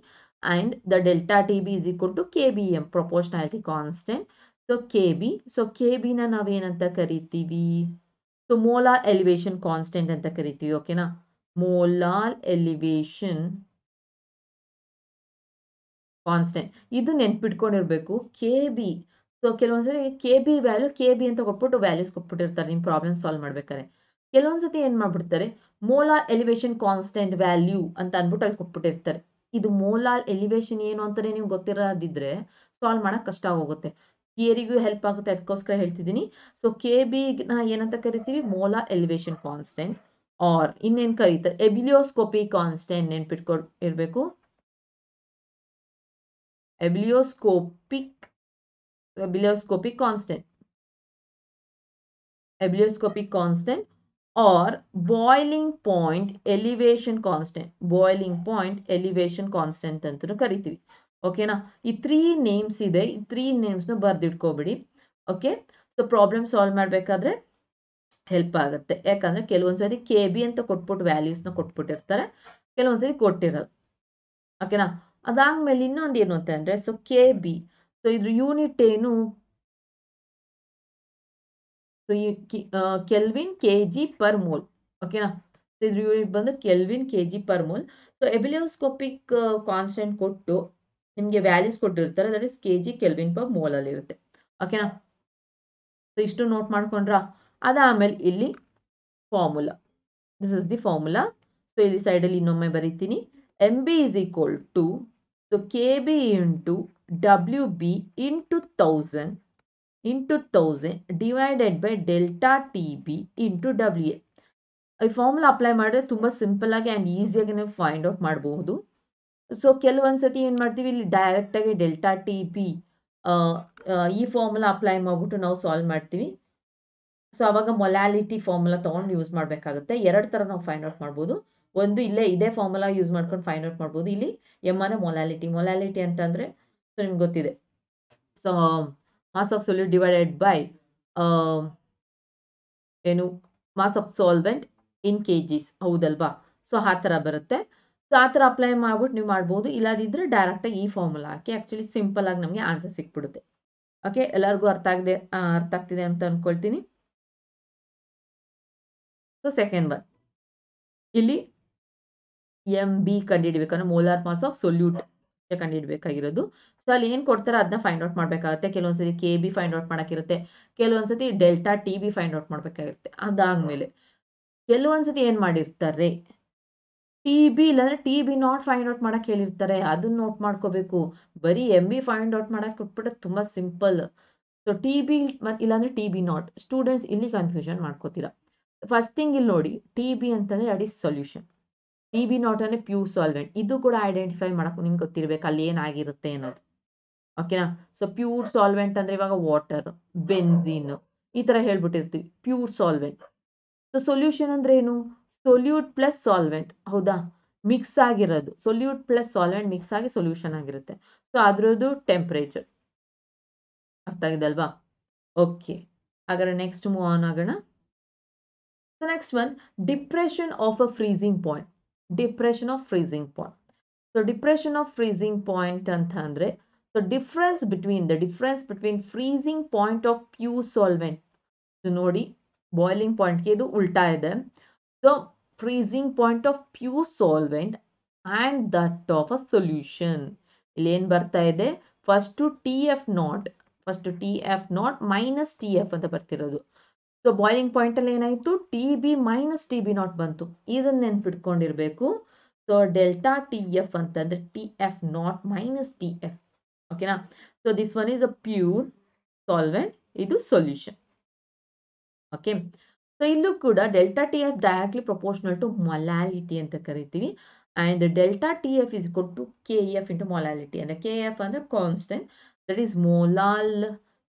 and the delta T B is equal to K B M proportionality constant so K B so K ಬಿನ ನಾವೇನಂತ ಕರಿತೀವಿ? So molar elevation constant ಅಂತ ಕರಿತೀವಿ ಓಕೆನಾ molal elevation constant ಇದು ನೆನ್ಪಿಟ್ಕೊಂಡಿರ್ಬೇಕು K B so ಕೆಲವೊಂದ್ಸತಿ K B value K B ಅಂತ ಕೊಟ್ಬಿಟ್ಟು values ಕೊಟ್ಬಿಟ್ಟಿರ್ತಾರೆ ನಿಮ್ಮ ಪ್ರಾಬ್ಲಮ್ ಸಾಲ್ವ್ ಮಾಡ್ಬೇಕಾದ್ರೆ ಕೆಲವೊಂದ್ಸತಿ ಏನು ಮಾಡ್ಬಿಡ್ತಾರೆ ಮೋಲಾರ್ ಎಲಿವೇಶನ್ ಕಾನ್ಸ್ಟೆಂಟ್ ವ್ಯಾಲ್ಯೂ ಅಂತ ಅಂದ್ಬಿಟ್ಟು ಅಲ್ಲಿ ಕೊಟ್ಬಿಟ್ಟಿರ್ತಾರೆ ಇದು ಮೋಲಾರ್ ಎಲಿವೇಶನ್ ಏನು ಅಂತಾನೆ ನಿಮ್ಗೆ ಗೊತ್ತಿರೋದಿದ್ರೆ ಸಾಲ್ವ್ ಮಾಡೋಕೆ ಕಷ್ಟ ಆಗೋಗುತ್ತೆ ಥಿಯರಿಗೂ ಹೆಲ್ಪ್ ಆಗುತ್ತೆ, ಅದಕ್ಕೋಸ್ಕರ ಹೇಳ್ತಿದ್ದೀನಿ. ಸೊ ಕೆ ಬಿನ ಏನಂತ ಕರಿತೀವಿ? ಮೋಲಾ ಎಲಿವೇಶನ್ ಕಾನ್ಸ್ಟೆಂಟ್ ಆರ್ ಇನ್ನೇನು ಕರೀತಾರೆ? ಎಬಿಲಿಯೋಸ್ಕೋಪಿ ಕಾನ್ಸ್ಟೆಂಟ್ ನೆನ್ಪಿಟ್ಕೊ ಇರಬೇಕು ebullioscopic ebullioscopic constant ebullioscopic constant or boiling point elevation constant boiling point elevation constant ಅಂತಲೂ ಕರಿತೀವಿ. ಓಕೆನಾ ಈ ತ್ರೀ ನೇಮ್ಸ್ ಇದೆ. ಈ ತ್ರೀ ನೇಮ್ಸ್ನ ಬರೆದಿಟ್ಕೋಬಿಡಿ. ಓಕೆ ಸೊ ಪ್ರಾಬ್ಲಮ್ ಸಾಲ್ವ್ ಮಾಡಬೇಕಾದ್ರೆ ಹೆಲ್ಪ್ ಆಗುತ್ತೆ. ಯಾಕಂದರೆ ಕೆಲವೊಂದ್ಸರಿ ಕೆ ಬಿ ಅಂತ ಕೊಟ್ಬಿಟ್ಟು ವ್ಯಾಲ್ಯೂಸ್ನ ಕೊಟ್ಬಿಟ್ಟಿರ್ತಾರೆ. ಕೆಲವೊಂದ್ಸರಿ ಕೊಟ್ಟಿರಲ್ಲ. ಓಕೆನಾ ಅದಾದ್ಮೇಲೆ ಇನ್ನೊಂದು ಏನು ಅಂತ ಅಂದರೆ ಸೊ ಕೆ ಬಿ ಸೊ ಇದ್ರ ಯೂನಿಟ್ ಏನು? ಸೊ ಈ kelvin K G per mole ಓಕೆನಾ ಇದ್ರ ಯೂನಿಟ್ ಬಂದು kelvin K G per mole so ebullioscopic constant ಕೊಟ್ಟು ನಿಮಗೆ ವ್ಯಾಲ್ಯೂಸ್ ಕೊಟ್ಟಿರ್ತಾರೆ is K G kelvin per ಅಲ್ಲಿ ಇರುತ್ತೆ. ಓಕೆನಾ ಸೊ ಇಷ್ಟು ನೋಟ್ ಮಾಡ್ಕೊಂಡ್ರಾ? ಅದಾದಮೇಲೆ ಇಲ್ಲಿ formula this is the formula so ಇಲ್ಲಿ ಸೈಡಲ್ಲಿ ಇನ್ನೊಮ್ಮೆ ಬರೀತೀನಿ. M B is equal to so K B into W B into thousand into thousand divided by delta T B into W A ಈ formula apply ಮಾಡಿದ್ರೆ ತುಂಬ ಆಗಿ and ಈಸಿಯಾಗಿ ನೀವು ಫೈಂಡ್ ಔಟ್ ಮಾಡಬಹುದು. ಸೊ ಕೆಲವೊಂದು ಸತಿ ಏನು ಮಾಡ್ತೀವಿ? ಇಲ್ಲಿ ಡೈರೆಕ್ಟಾಗಿ ಡೆಲ್ಟಾ ಟಿ ಪಿ ಈ ಫಾರ್ಮುಲಾ ಅಪ್ಲೈ ಮಾಡಿಬಿಟ್ಟು ನಾವು ಸಾಲ್ವ್ ಮಾಡ್ತೀವಿ. ಸೊ ಅವಾಗ ಮೊಲಾಲಿಟಿ ಫಾರ್ಮುಲಾ ತಗೊಂಡು ಯೂಸ್ ಮಾಡಬೇಕಾಗುತ್ತೆ. ಎರಡು ಥರ ನಾವು ಫೈಂಡ್ ಔಟ್ ಮಾಡ್ಬೋದು. ಒಂದು ಇಲ್ಲೇ ಇದೇ ಫಾರ್ಮುಲಾ ಯೂಸ್ ಮಾಡ್ಕೊಂಡು ಫೈಂಡ್ ಔಟ್ ಮಾಡ್ಬೋದು. ಇಲ್ಲಿ ಎಮ್ಮನೆ ಮೊಲಾಲಿಟಿ ಮೊಲಾಲಿಟಿ ಅಂತಂದರೆ ಸೊ ನಿಮ್ಗೆ ಗೊತ್ತಿದೆ. So mass of solute divided by ಏನು? Mass of solvent in K Gs ಹೌದಲ್ವಾ? ಸೊ ಆ ಥರ ಬರುತ್ತೆ. ಸೊ ಆ ಥರ ಅಪ್ಲೈ ಮಾಡ್ಬಿಟ್ಟು ನೀವು ಮಾಡ್ಬೋದು. ಇಲ್ಲದಿದ್ದರೆ ಡೈರೆಕ್ಟಾಗಿ ಈ ಫಾರ್ಮುಲಾ ಹಾಕಿ ಆ್ಯಕ್ಚುಲಿ ಆಗಿ ನಮಗೆ ಆನ್ಸರ್ ಸಿಕ್ಬಿಡುತ್ತೆ. ಓಕೆ ಎಲ್ಲರಿಗೂ ಅರ್ಥ ಆಗಿದೆ ಅರ್ಥ ಆಗ್ತಿದೆ ಅಂತ ಅಂದ್ಕೊಳ್ತೀನಿ ಸೊ ಸೆಕೆಂಡ್ ಒನ್ ಇಲ್ಲಿ ಎಂ ಬಿ ಕಂಡುಹಿಡಬೇಕಂದ್ರೆ ಮೋಲಾರ್ ಮಾಸ್ ಆಫ್ ಸೊಲ್ಯೂಟ್ ಕಂಡುಹಿಡಬೇಕಾಗಿರೋದು ಸೊ ಅಲ್ಲಿ ಏನು ಕೊಡ್ತಾರೆ ಅದನ್ನ ಫೈಂಡ್ ಔಟ್ ಮಾಡಬೇಕಾಗುತ್ತೆ. ಕೆಲವೊಂದ್ಸತಿ ಕೆ ಬಿ ಫೈಂಡ್ ಔಟ್ ಮಾಡೋಕ್ಕಿರುತ್ತೆ ಕೆಲವೊಂದ್ಸತಿ delta T B find out ಮಾಡಬೇಕಾಗಿರುತ್ತೆ. ಅದಾದಮೇಲೆ, ಕೆಲವೊಂದ್ಸತಿ ಏನು ಮಾಡಿರ್ತಾರೆ? ಟಿ ಬಿ ಇಲ್ಲಾಂದ್ರೆ T B naught find out ಮಾಡಕ್ ಹೇಳಿರ್ತಾರೆ. ಅದನ್ನ ನೋಟ್ ಮಾಡ್ಕೋಬೇಕು. ಬರೀ ಎಂ ಬಿ ಫೈಂಡ್ ಔಟ್ ಮಾಡಕ್ ಕೊಟ್ಬಿಟ್ರೆ ತುಂಬಾ ಸಿಂಪಲ್ ಸೊ ಟಿ ಬಿ ಇಲ್ಲಾಂದ್ರೆ ಟಿ ಬಿ ನಾಟ್ ಸ್ಟೂಡೆಂಟ್ಸ್ ಇಲ್ಲಿ ಕನ್ಫ್ಯೂಷನ್ ಮಾಡ್ಕೋತೀರಾ. ಫಸ್ಟ್ ಥಿಂಗ್ ಇಲ್ಲಿ ನೋಡಿ ಟಿ ಬಿ ಅಂತಂದರೆ that is solution T B naught ಅಂದರೆ ಪ್ಯೂರ್ ಸಾಲ್ವೆಂಟ್ ಇದು ಕೂಡ ಐಡೆಂಟಿಫೈ ಮಾಡೋಕೆ ನಿಮ್ಗೆ ಗೊತ್ತಿರಬೇಕು ಅಲ್ಲಿ ಏನಾಗಿರುತ್ತೆ ಅನ್ನೋದು. ಓಕೆನಾ ಸೊ ಪ್ಯೂರ್ ಸಾಲ್ವೆಂಟ್ ಅಂದ್ರೆ ಇವಾಗ ವಾಟರ್ ಬೆನ್ಸಿನ್ ಈ ತರ ಹೇಳ್ಬಿಟ್ಟಿರ್ತೀವಿ. ಪ್ಯೂರ್ ಸಾಲ್ವೆಂಟ್ ಸೊ ಸೊಲ್ಯೂಷನ್ ಅಂದ್ರೆ ಏನು? ಸೊಲ್ಯೂಟ್ ಪ್ಲಸ್ ಸಾಲ್ವೆಂಟ್ ಹೌದಾ? ಮಿಕ್ಸ್ ಆಗಿರೋದು. ಸೊಲ್ಯೂಟ್ ಪ್ಲಸ್ ಸಾಲ್ವೆಂಟ್ ಮಿಕ್ಸ್ ಆಗಿ ಸೊಲ್ಯೂಷನ್ ಆಗಿರುತ್ತೆ. ಸೊ ಅದರದ್ದು ಟೆಂಪ್ರೇಚರ್ ಅರ್ಥ ಆಗಿದೆ ಅಲ್ವಾ? ಓಕೆ ಹಾಗಾದ್ರೆ ನೆಕ್ಸ್ಟ್ ಮೂವ್ ಆನ್ ಆಗೋಣ. So next one depression of a freezing point depression of freezing point so depression of freezing point ಅಂತ ಅಂದರೆ so difference between the difference between freezing point of pure solvent ನೋಡಿ boiling ಪಾಯಿಂಟ್ಗೆ ಇದು ಉಲ್ಟಾ ಇದೆ. So freezing point of pure solvent and that of a solution ಇಲ್ಲೇನು ಬರ್ತಾ ಇದೆ? First T F naught first T F naught minus T F ಅಂತ ಬರ್ತಿರೋದು. ಸೊ ಬಾಯ್ಲಿಂಗ್ ಪಾಯಿಂಟಲ್ಲಿ ಏನಾಯಿತು? T B minus T B naught ಬಂತು. ಇದನ್ನ ನೆನ್ಪಿಟ್ಕೊಂಡಿರಬೇಕು. ಸೊ ಡೆಲ್ಟಾ ಟಿ ಎಫ್ ಅಂತಂದರೆ T F naught minus T F ಓಕೆನಾ so this one is a pure solvent ಇದು ಸೊಲ್ಯೂಷನ್ ಓಕೆ ಸೊ ಇಲ್ಲೂ ಕೂಡ delta T F directly proportional to molality ಅಂತ ಕರಿತೀವಿ. And delta T F is ಕೊಟ್ಟು K F into molality ಅಂದರೆ K F ಅಂದರೆ constant that is molal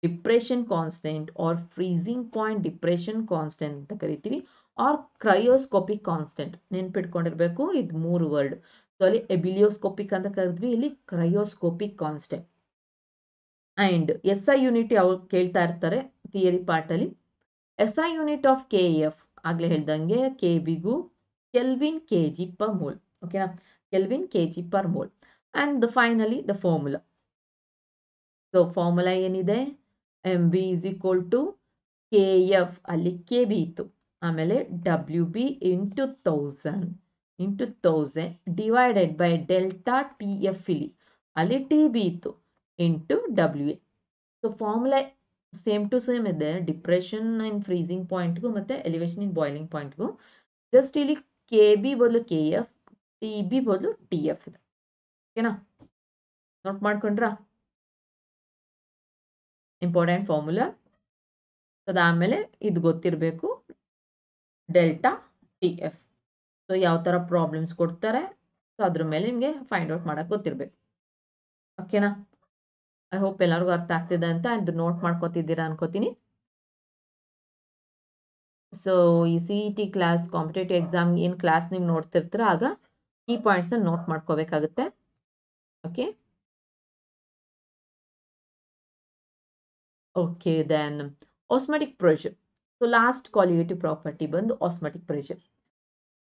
depression constant or freezing point depression constant ಅಂತ ಕರಿತೀವಿ. R cryoscopic constant ನೆನ್ಪಿಟ್ಕೊಂಡಿರ್ಬೇಕು, ಇದು ಮೂರು ವರ್ಡ್ ಸೊ ಅಲ್ಲಿ ಎಬಿಲಿಯೋಸ್ಕೋಪಿಕ್ ಅಂತ ಕರೆದ್ವಿ, ಇಲ್ಲಿ cryoscopic constant and S I unit ಅವ್ರು ಕೇಳ್ತಾ ಇರ್ತಾರೆ theory ಪಾರ್ಟಲ್ಲಿ S I unit of K F ಆಗ್ಲೇ ಹೇಳ್ದಂಗೆ K ಬಿಗೂ kelvin K G per mole ಓಕೆನಾ kelvin K G per mole. And the finally the formula so formula ಏನಿದೆ? M B is equal to K F ಅಲ್ಲಿ K B ಇತ್ತು. ಆಮೇಲೆ W B into thousand into thousand divided by delta T F ಇಲ್ಲಿ. ಅಲ್ಲಿ T B ಇತ್ತು into W A so formula same to same ಇದೆ. Depression in freezing ಪಾಯಿಂಟ್ಗೂ ಮತ್ತೆ elevation in boiling ಪಾಯಿಂಟ್ಗೂ ಜಸ್ಟ್ ಇಲ್ಲಿ ಕೆ ಬಿ ಬದಲು ಕೆ ಎಫ್ ಟಿ ಬಿ ಬದಲು ಟಿ ಎಫ್ ಇದೆ. ಓಕೆನಾ? ನೋಟ್ ಮಾಡ್ಕೊಂಡ್ರಾ? ಇಂಪಾರ್ಟೆಂಟ್ ಫಾರ್ಮುಲಾ ಅದಾದಮೇಲೆ ಇದು ಗೊತ್ತಿರಬೇಕು. ಡೆಲ್ಟಾ ಟಿ ಎಫ್ ಸೊ ಯಾವ ಥರ ಪ್ರಾಬ್ಲಮ್ಸ್ ಕೊಡ್ತಾರೆ? ಸೊ ಅದ್ರ ಮೇಲೆ ನಿಮಗೆ ಫೈಂಡ್ ಔಟ್ ಮಾಡೋಕ್ಕೆ ಗೊತ್ತಿರಬೇಕು. ಓಕೆನಾ? ಐ ಹೋಪ್ ಎಲ್ಲರಿಗೂ ಅರ್ಥ ಆಗ್ತಿದೆ ಅಂತ ಇದು ನೋಟ್ ಮಾಡ್ಕೋತಿದ್ದೀರಾ ಅನ್ಕೋತೀನಿ. ಸೊ ಈ C E T class competitive exam ಏನು ಕ್ಲಾಸ್ ನೀವು ನೋಡ್ತಿರ್ತೀರ ಆಗ ಈ ಪಾಯಿಂಟ್ಸ್ನ ನೋಟ್ ಮಾಡ್ಕೋಬೇಕಾಗುತ್ತೆ. Okay okay then osmotic pressure so last qualitative property ಬಂದು ಆಸ್ಮೆಟಿಕ್ ಪ್ರೆಷರ್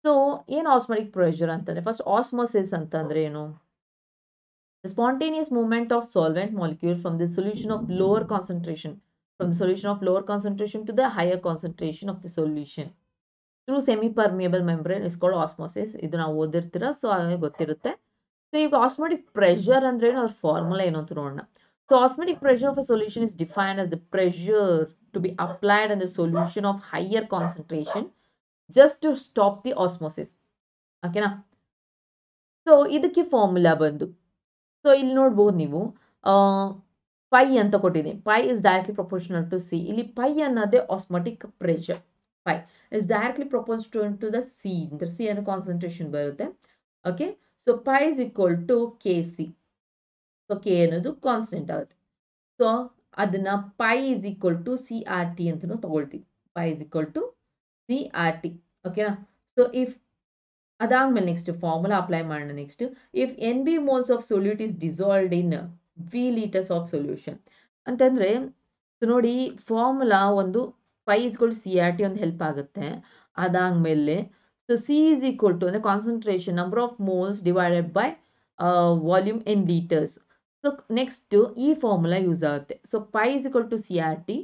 ಸೊ ಏನು ಆಸ್ಮೆಟಿಕ್ ಪ್ರೆಷರ್ ಅಂತಂದರೆ ಫಸ್ಟ್ ಆಸ್ಮೋಸಿಸ್ ಅಂತಂದ್ರೆ ಏನು? The spontaneous movement of solvent molecule from the solution of lower concentration, from the solution of lower concentration to the higher concentration of the solution through semi-permeable membrane is called osmosis. ಇದು ನಾವು ಓದಿರ್ತೀರ so ಹಾಗಾಗಿ ಗೊತ್ತಿರುತ್ತೆ so ಈಗ osmotic pressure ಅಂದ್ರೆ ಏನು ಅವ್ರ formula ಏನು ಅಂತ ನೋಡೋಣ so osmotic pressure of a solution is defined as the pressure to be applied in the solution of higher concentration just to stop the osmosis. ಓಕೆನಾ ಸೊ ಇದಕ್ಕೆ ಫಾರ್ಮುಲಾ ಬಂದು So ಇಲ್ಲಿ ನೋಡ್ಬೋದು ನೀವು ಪೈ ಅಂತ ಕೊಟ್ಟಿದ್ದೀನಿ. Pi is directly proportional to C ಇಲ್ಲಿ pi ಅನ್ನೋದೇ osmotic pressure pi is directly proportional to the C ಅಂದ್ರೆ ಸಿ ಅನ್ನೋ ಕಾನ್ಸಂಟ್ರೇಷನ್ ಬರುತ್ತೆ. Okay so pi is equal to K C so K ಅನ್ನೋದು ಕಾನ್ಸ್ಟೆಂಟ್ ಆಗುತ್ತೆ. ಸೊ ಅದನ್ನ pi is equal to C R T ಅಂತಲೂ ತಗೊಳ್ತೀವಿ. Pi is equal to C R T ಓಕೆನಾ so if ಅದಾದ್ಮೇಲೆ ನೆಕ್ಸ್ಟ್ ಫಾರ್ಮುಲಾ ಅಪ್ಲೈ ಮಾಡೋಣ next if N B moles of solute is dissolved in V litres of solution ಅಂತಂದರೆ ನೋಡಿ formula ಒಂದು pi ಇಸ್ಗಳು C R T ಒಂದು help ಆಗುತ್ತೆ. ಅದಾದ್ಮೇಲೆ so C is equal to ಅಂದರೆ concentration number of moles divided by volume in litres so next ಈ formula use ಆಗುತ್ತೆ. So pi is equal to C R T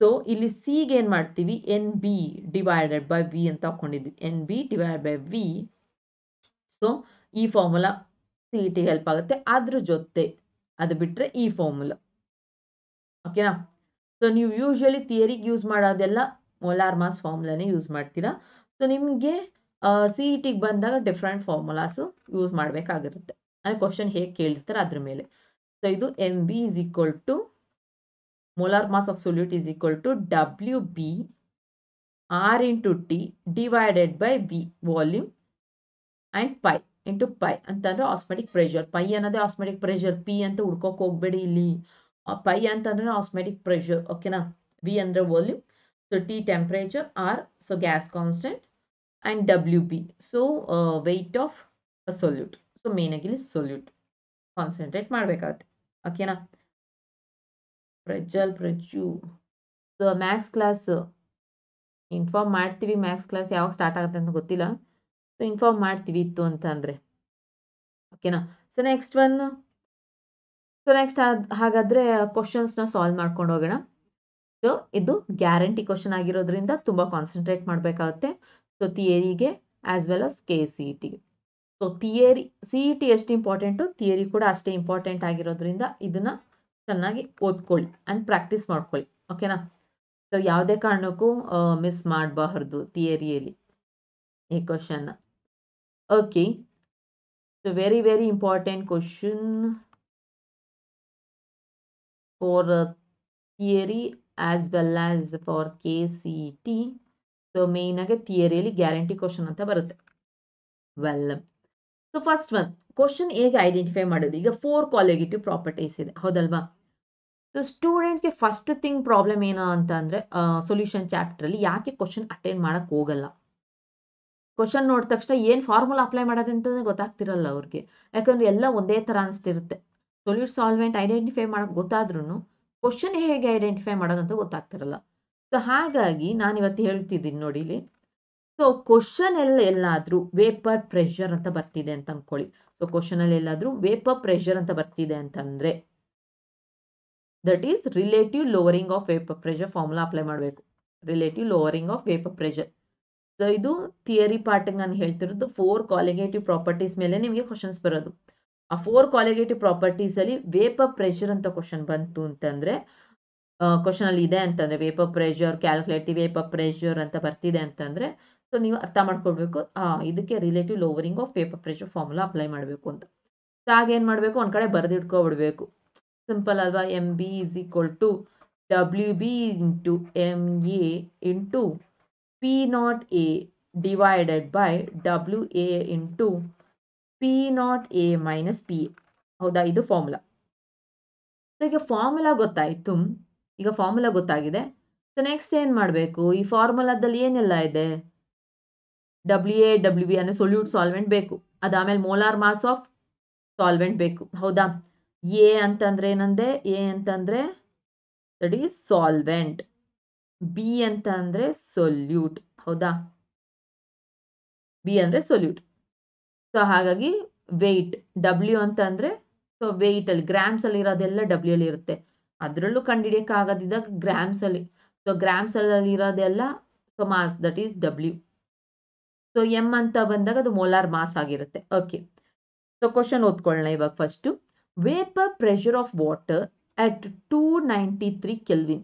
so ಇಲ್ಲಿ ಸಿಗೆ ಏನು ಮಾಡ್ತೀವಿ? N B divided by V ಅಂತ ಹಾಕೊಂಡಿದ್ವಿ. N B divide by V so ಈ formula C T help ಆಗುತ್ತೆ. ಅದ್ರ ಜೊತೆ ಅದು ಬಿಟ್ಟರೆ ಈ ಫಾರ್ಮುಲಾ ಓಕೆನಾ ಸೊ ನೀವು ಯೂಶ್ವಲಿ ಥಿಯರಿಗೆ ಯೂಸ್ ಮಾಡೋದೆಲ್ಲ ಮೊಲಾರ್ ಮಾಸ್ ಫಾರ್ಮುಲಾನೇ ಯೂಸ್ ಮಾಡ್ತೀರಾ? ಸೊ ನಿಮಗೆ ಸಿ ಇ ಟಿಗೆ ಬಂದಾಗ ಡಿಫ್ರೆಂಟ್ ಫಾರ್ಮುಲಾಸು ಯೂಸ್ ಮಾಡಬೇಕಾಗಿರುತ್ತೆ. ಅಂದರೆ ಕ್ವಶನ್ ಹೇಗೆ ಕೇಳಿರ್ತಾರೆ ಅದ್ರ ಮೇಲೆ. ಸೊ ಇದು M B is equal to molar mass of solute is equal to WB R into T divided by V volume and pi into pi ಅಂತಂದ್ರೆ ಆಸ್ಮೆಟಿಕ್ ಪ್ರೆಷರ್ ಪೈ ಅನ್ನೋದೇ osmotic pressure P ಅಂತ ಹುಡ್ಕೋಕ್ ಹೋಗ್ಬೇಡಿ ಇಲ್ಲಿ. Pi ಅಂತಂದ್ರೆ osmotic pressure ಓಕೆನಾ V ಅಂದರೆ volume so T temperature R so gas constant and W B so weight of solute so ಮೇನಾಗಿ ಇಲ್ಲಿ ಸೊಲ್ಯೂಟ್ ಕಾನ್ಸಂಟ್ರೇಟ್ ಮಾಡಬೇಕಾಗುತ್ತೆ. ಓಕೆನಾ Prajwal Prajju maths class inform ಮಾಡ್ತೀವಿ. ಮ್ಯಾಥ್ಸ್ ಕ್ಲಾಸ್ ಯಾವಾಗ ಸ್ಟಾರ್ಟ್ ಆಗುತ್ತೆ ಅಂತ ಗೊತ್ತಿಲ್ಲ. ಸೊ ಇನ್ಫಾರ್ಮ್ ಮಾಡ್ತೀವಿ ಇತ್ತು ಅಂತ ಅಂದರೆ. ಓಕೆನಾ so next one so next ಹಾಗಾದರೆ ಕ್ವಶನ್ಸ್ನ ಸಾಲ್ವ್ ಮಾಡ್ಕೊಂಡು ಹೋಗೋಣ. ಸೊ ಇದು ಗ್ಯಾರಂಟಿ ಕ್ವಶನ್ ಆಗಿರೋದ್ರಿಂದ ತುಂಬ ಕಾನ್ಸಂಟ್ರೇಟ್ ಮಾಡಬೇಕಾಗುತ್ತೆ. So ಥಿಯರಿಗೆ as well as K C E ಟಿಗೆ so theory C E T ಎಷ್ಟು ಇಂಪಾರ್ಟೆಂಟು ಥಿಯರಿ ಕೂಡ ಅಷ್ಟೇ ಇಂಪಾರ್ಟೆಂಟ್ ಆಗಿರೋದ್ರಿಂದ ಇದನ್ನು ಚೆನ್ನಾಗಿ ಓದ್ಕೊಳ್ಳಿ ಆ್ಯಂಡ್ ಪ್ರಾಕ್ಟೀಸ್ ಮಾಡ್ಕೊಳ್ಳಿ ಓಕೆನಾ ಸೊ ಯಾವುದೇ ಕಾರಣಕ್ಕೂ ಮಿಸ್ ಮಾಡಬಾರ್ದು ಥಿಯರಿಯಲ್ಲಿ ಈ ಕ್ವಶನ್ನ okay so very very important question for theory as well as for K C T so ಮೇಯ್ನಾಗಿ ಥಿಯರಿಯಲ್ಲಿ ಗ್ಯಾರಂಟಿ ಕ್ವಶನ್ ಅಂತ ಬರುತ್ತೆ. Well so first one question ಹೇಗೆ ಐಡೆಂಟಿಫೈ ಮಾಡೋದು? ಈಗ ಫೋರ್ ಕ್ವಾಲಿಗೇಟಿವ್ ಪ್ರಾಪರ್ಟೀಸ್ ಇದೆ. ಹೌದಲ್ವಾ? ಸೊ ಸ್ಟೂಡೆಂಟ್ಸ್ಗೆ ಫಸ್ಟ್ ಥಿಂಗ್ ಪ್ರಾಬ್ಲಮ್ ಏನು ಅಂತ ಅಂದರೆ ಸೊಲ್ಯೂಷನ್ ಚಾಪ್ಟ್ರಲ್ಲಿ ಯಾಕೆ ಕ್ವಶನ್ ಅಟೆಂಡ್ ಮಾಡೋಕ್ಕೆ ಹೋಗಲ್ಲ ಕ್ವಶನ್ ನೋಡಿದ ತಕ್ಷಣ ಏನು ಫಾರ್ಮುಲಾ ಅಪ್ಲೈ ಮಾಡೋದಂತಲೇ ಗೊತ್ತಾಗ್ತಿರಲ್ಲ ಅವ್ರಿಗೆ ಯಾಕಂದ್ರೆ ಎಲ್ಲ ಒಂದೇ ಥರ ಅನಿಸ್ತಿರುತ್ತೆ ಸೊಲ್ಯೂಟ್ ಸಾಲ್ವೆಂಟ್ ಐಡೆಂಟಿಫೈ ಮಾಡೋಕೆ ಗೊತ್ತಾದ್ರೂ ಕ್ವಶನ್ ಹೇಗೆ ಐಡೆಂಟಿಫೈ ಮಾಡೋದಂತ ಗೊತ್ತಾಗ್ತಿರಲ್ಲ ಸೊ ಹಾಗಾಗಿ ನಾನು ಇವತ್ತು ಹೇಳ್ತಿದ್ದೀನಿ ನೋಡಿ ಇಲ್ಲಿ ಸೊ ಕ್ವಶನ್ ಎಲ್ಲ ಎಲ್ಲಾದರೂ ವೇಪರ್ ಪ್ರೆಷರ್ ಅಂತ ಬರ್ತಿದೆ ಅಂತ ಅನ್ಕೊಳ್ಳಿ ಸೊ ಕ್ವಶನಲ್ಲಿ ಎಲ್ಲಾದರೂ ವೇಪರ್ ಪ್ರೆಷರ್ ಅಂತ ಬರ್ತಿದೆ ಅಂತಂದರೆ that is relative lowering of vapour pressure formula apply ಮಾಡಬೇಕು. Relative lowering of vapour pressure so ಇದು ಥಿಯರಿ ಪಾರ್ಟಿಗೆ ನಾನು ಹೇಳ್ತಿರೋದು ಫೋರ್ ಕಾಲಿಗೇಟಿವ್ ಪ್ರಾಪರ್ಟೀಸ್ ಮೇಲೆ ನಿಮಗೆ ಕ್ವಶನ್ಸ್ ಬರೋದು. ಆ ಫೋರ್ ಕಾಲಿಗೇಟಿವ್ ಪ್ರಾಪರ್ಟೀಸಲ್ಲಿ ವೇಪರ್ ಪ್ರೆಷರ್ ಅಂತ ಕ್ವಶನ್ ಬಂತು ಅಂತಂದ್ರೆ ಕ್ವಶನ್ ಅಲ್ಲಿ ಇದೆ ಅಂತಂದ್ರೆ vapour pressure calculative vapour pressure ಅಂತ ಬರ್ತಿದೆ ಅಂತಂದ್ರೆ ಸೊ ನೀವು ಅರ್ಥ ಮಾಡ್ಕೊಳ್ಬೇಕು. ಇದಕ್ಕೆ relative lowering of vapour pressure formula apply ಮಾಡಬೇಕು ಅಂತ. ಸೊ ಆಗ ಏನು ಮಾಡಬೇಕು? ಒಂದು ಕಡೆ ಬರೆದಿಟ್ಕೊಬಿಡ್ಬೇಕು. ಸಿಂಪಲ್ ಅಲ್ವಾ? M B is equal to W B into M A into P naught A divided by W A into P naught A minus P A ಹೌದಾ? ಇದು ಫಾರ್ಮುಲಾ ಸೊ ಈಗ ಫಾರ್ಮುಲಾ ಗೊತ್ತಾಯಿತು. ಈಗ ಫಾರ್ಮುಲಾ ಗೊತ್ತಾಗಿದೆ. ಸೊ ನೆಕ್ಸ್ಟ್ ಏನು ಮಾಡಬೇಕು? ಈ ಫಾರ್ಮುಲಾದಲ್ಲಿ ಏನೆಲ್ಲ ಇದೆ? ಡಬ್ಲ್ಯೂ ಎ ಡಬ್ಲ್ಯೂ ಬಿ ಅಂದರೆ ಸೊಲ್ಯೂಟ್ ಸಾಲ್ವೆಂಟ್ ಬೇಕು. ಅದಾದಮೇಲೆ ಮೋಲಾರ್ ಮಾಸ್ ಆಫ್ ಸಾಲ್ವೆಂಟ್ ಬೇಕು. ಹೌದಾ? ಎ ಅಂತಂದ್ರೆ ಏನಂದೆ? ಎ ಅಂತಂದ್ರೆ ದಟ್ ಈಸ್ ಸಾಲ್ವೆಂಟ್ ಬಿ ಅಂತ ಅಂದ್ರೆ ಸೊಲ್ಯೂಟ್ ಹೌದಾ? ಬಿ ಅಂದ್ರೆ ಸೊಲ್ಯೂಟ್ ಸೊ ಹಾಗಾಗಿ ವೆಯ್ಟ್ ಡಬ್ಲ್ಯೂ ಅಂತ ಅಂದ್ರೆ ಸೊ ವೆಯ್ಟ್ ಅಲ್ಲಿ ಗ್ರಾಮ್ಸ್ ಅಲ್ಲಿ ಇರೋದೆಲ್ಲ ಡಬ್ಲ್ಯೂ ಅಲ್ಲಿ ಇರುತ್ತೆ. ಅದರಲ್ಲೂ ಕಂಡಿಡಿಯಕ್ಕೆ ಆಗದಿದ್ದಾಗ ಗ್ರಾಮ್ಸ್ ಅಲ್ಲಿ. ಸೊ ಗ್ರಾಮ್ಸ್ ಅಲ್ಲಿ ಇರೋದೆಲ್ಲ so mass that is W so M ಅಂತ ಬಂದಾಗ ಅದು ಮೋಲಾರ್ ಮಾಸ್ ಆಗಿರುತ್ತೆ. ಓಕೆ ಸೊ ಕ್ವಶನ್ ಓದ್ಕೊಳ್ಳೋಣ ಇವಾಗ first vapour pressure of water at two Kelvin.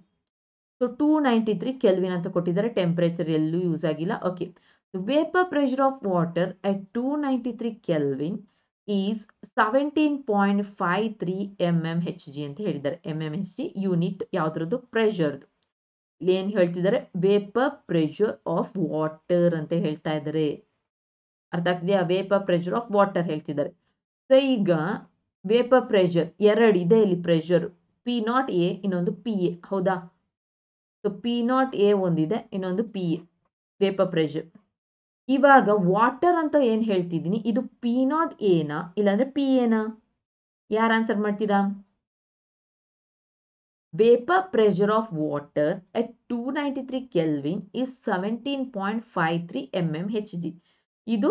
Ninety three kelvin ಅಂತ ಕೊಟ್ಟಿದ್ದಾರೆ. ಟೆಂಪರೇಚರ್ ಎಲ್ಲೂ ಯೂಸ್ ಆಗಿಲ್ಲ. Okay vapour pressure of water at two ninety three kelvin is seventeen point five three M M H G ಅಂತ ಹೇಳಿದ್ದಾರೆ. M M H G unit ಯಾವುದ್ರದ್ದು? ಪ್ರೆಷರ್ದು ಏನು ಹೇಳ್ತಿದ್ದಾರೆ? Vapour pressure of water ಅಂತ ಹೇಳ್ತಾ ಇದ್ದಾರೆ. ಅರ್ಥ ಆಗ್ತಿದೆಯಾ? ವೇಪರ್ ಪ್ರೆಷರ್ ಆಫ್ ವಾಟರ್ ಹೇಳ್ತಿದ್ದಾರೆ. ಸೊ ಈಗ ವೇಪರ್ ಪ್ರೆಷರ್ ಎರಡು ಇದೆ ಇಲ್ಲಿ ಪ್ರೆಷರು ಪಿ ನಾಟ್ ಎ ಇನ್ನೊಂದು ಪಿ ಎ ಹೌದಾ? ಸೊ ಪಿ ನಾಟ್ ಎ ಒಂದಿದೆ, ಇನ್ನೊಂದು ಪಿ ಎ ವೇಪರ್ ಪ್ರೆಷರ್ ಇವಾಗ ವಾಟರ್ ಅಂತ ಏನು ಹೇಳ್ತಿದ್ದೀನಿ? ಇದು ಪಿ ನಾಟ್ ಎನಾ ಇಲ್ಲಾಂದ್ರೆ ಪಿ ಎನಾ ಯಾರು ಆನ್ಸರ್ ಮಾಡ್ತೀರಾ? Vapour pressure of water at two ninety three kelvin is seventeen point five three M M H G ಇದು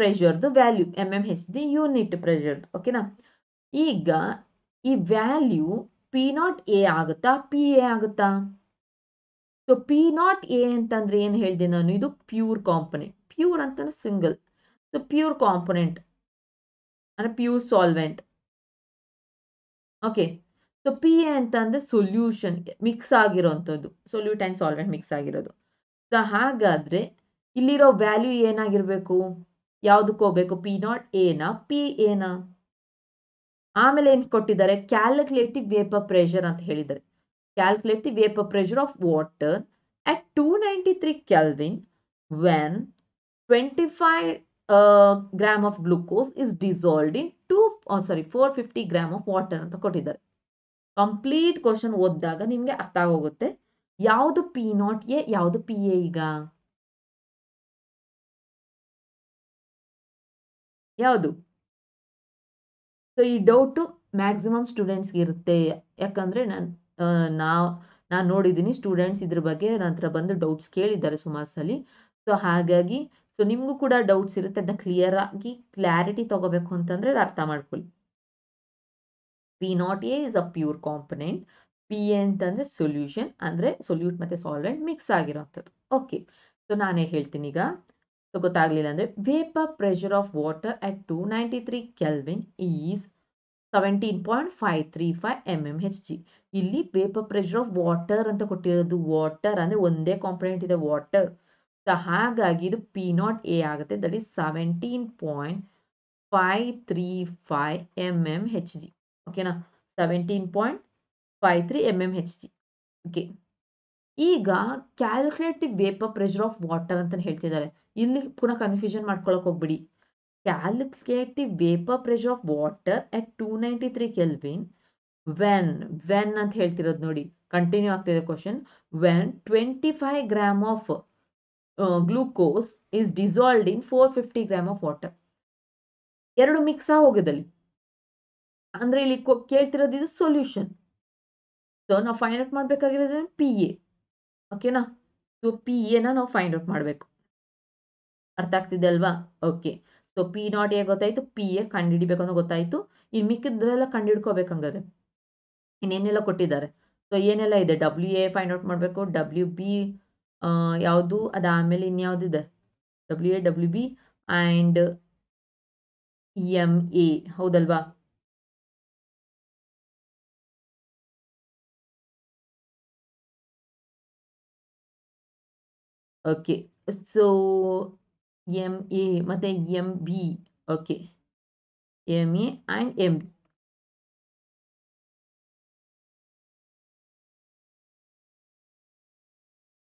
ಪ್ರೆಷರ್ದು value M M H the unit ಪ್ರೆಷರ್ದು ಓಕೆನಾ ಈಗ ಈ ವ್ಯಾಲ್ಯೂ ಪಿ ನಾಟ್ ಎ ಆಗುತ್ತಾ P A ಆಗುತ್ತಾ? So P not A ಅಂತಂದ್ರೆ ಏನು ಹೇಳಿದೆ ನಾನು? ಇದು ಪ್ಯೂರ್ ಕಾಂಪೊನೆಂಟ್ ಪ್ಯೂರ್ ಅಂತಂದ್ರೆ ಸಿಂಗಲ್ ಸೊ ಪ್ಯೂರ್ ಕಾಂಪೊನೆಂಟ್ ಅಂದರೆ pure solvent okay so P A ಅಂತ solution mix ಆಗಿರೋವಂಥದ್ದು solute and solvent mix ಆಗಿರೋದು. ಸೊ ಹಾಗಾದರೆ ಇಲ್ಲಿರೋ ವ್ಯಾಲ್ಯೂ ಏನಾಗಿರಬೇಕು? ಯಾವುದಕ್ಕೆ ಹೋಗ್ಬೇಕು? ಪಿ ನಾಟ್ ಏನ ಪಿ ನಾ? ಆಮೇಲೆ ಏನು ಕೊಟ್ಟಿದ್ದಾರೆ? ದಿ ವೇಪರ್ ಪ್ರೆಷರ್ ಅಂತ ಹೇಳಿದ್ದಾರೆ. Calculate the vapour pressure of water at two ninety three kelvin when twenty five gram of glucose is dissolved in two sorry four fifty gram of water ಅಂತ ಕೊಟ್ಟಿದ್ದಾರೆ. Complete question ಓದಿದಾಗ ನಿಮಗೆ ಅರ್ಥ ಆಗೋಗುತ್ತೆ. ಯಾವುದು P not A, ಯಾವುದು P A ಈಗ? ಯಾವುದು? ಸೊ ಈ ಡೌಟು ಮ್ಯಾಕ್ಸಿಮಮ್ ಸ್ಟೂಡೆಂಟ್ಸ್ಗೆ ಇರುತ್ತೆ. ಯಾಕಂದರೆ ನಾನು ನಾವು ನಾನು ನೋಡಿದ್ದೀನಿ ಸ್ಟೂಡೆಂಟ್ಸ್ ಇದ್ರ ಬಗ್ಗೆ ನಂತರ ಬಂದು ಡೌಟ್ಸ್ ಕೇಳಿದ್ದಾರೆ ಸುಮಾರು ಸಲ ಸೊ ಹಾಗಾಗಿ ಸೊ ನಿಮಗೂ ಕೂಡ ಡೌಟ್ಸ್ ಇರುತ್ತೆ ಅದನ್ನ ಕ್ಲಿಯರ್ ಆಗಿ ಕ್ಲಾರಿಟಿ ತಗೋಬೇಕು ಅಂತಂದರೆ ಅರ್ಥ ಮಾಡ್ಕೊಳ್ಳಿ. P not A is a pure component P A ಅಂತಂದರೆ ಸೊಲ್ಯೂಷನ್ ಅಂದರೆ ಸೊಲ್ಯೂಟ್ ಮತ್ತು ಸಾಲ್ವೆಂಟ್ ಮಿಕ್ಸ್ ಆಗಿರೋಂಥದ್ದು. ಓಕೆ ಸೊ ನಾನೇ ಹೇಳ್ತೀನಿ ಈಗ. ಸೊ ಗೊತ್ತಾಗಲಿಲ್ಲ ಅಂದರೆ vapour pressure of water at two ninety three Kelvin is seventeen point five three five M M H G ಇಲ್ಲಿ ವೇಪರ್ ಪ್ರೆಷರ್ ಆಫ್ ವಾಟರ್ ಅಂತ ಕೊಟ್ಟಿರೋದು ವಾಟರ್ ಅಂದರೆ ಒಂದೇ ಕಾಂಪೊನೆಂಟ್ ಇದೆ ವಾಟರ್ ಸೊ ಹಾಗಾಗಿ ಇದು ಪಿ ನಾಟ್ ಎ ಆಗುತ್ತೆ. That is seventeen point five three five M M H G ಓಕೆನಾ seventeen point five three M M H G okay ಈಗ calculate the vapour pressure of water ಅಂತ ಹೇಳ್ತಿದ್ದಾರೆ. ಇಲ್ಲಿ ಪುನಃ confusion ಮಾಡ್ಕೊಳಕ್ ಹೋಗ್ಬಿಡಿ. Calculate the vapour pressure of water at two ninety three kelvin when when ಅಂತ ಹೇಳ್ತಿರೋದು ನೋಡಿ ಕಂಟಿನ್ಯೂ ಆಗ್ತಿದೆ question when twenty five gram of glucose is dissolved in four fifty gram of water ಎರಡು ಮಿಕ್ಸ್ ಹೋಗೋದಲ್ಲಿ ಅಂದ್ರೆ ಇಲ್ಲಿ ಕೇಳ್ತಿರೋದು ಇದು ಸೊಲ್ಯೂಷನ್ ಸೊ ನಾವು ಫೈಂಡ್ ಔಟ್ ಮಾಡಬೇಕಾಗಿರೋದು ಪಿ ಎ ಓಕೆನಾ ಸೊ ಪಿ ಎನ ನಾವು ಫೈಂಡ್ ಔಟ್ ಮಾಡಬೇಕು. ಅರ್ಥ ಆಗ್ತಿದೆ ಅಲ್ವಾ? Okay so P naught A ಗೊತ್ತಾಯ್ತು? ಪಿ ಎ ಕಂಡುಹಿಡಿಬೇಕು ಅಂತ ಗೊತ್ತಾಯ್ತು. ಇನ್ನು ಮಿಕ್ಕಿದ್ರೆಲ್ಲ ಕಂಡುಹಿಡ್ಕೋಬೇಕು ಹಂಗಾದ್ರೆ. ಇನ್ನೇನೆಲ್ಲ ಕೊಟ್ಟಿದ್ದಾರೆ? ಸೊ ಏನೆಲ್ಲ ಇದೆ? ಡಬ್ಲ್ಯೂ ಎ ಫೈಂಡ್ ಔಟ್ ಮಾಡಬೇಕು. ಡಬ್ಲ್ಯೂ ಬಿ ಯಾವುದು? ಅದಾದಮೇಲೆ ಇನ್ಯಾವುದಿದೆ W A W B and M A ಹೌದಲ್ವಾ? ಓಕೆ ಸೊ ಎಂ ಎ ಮತ್ತೆ M B okay M A and M B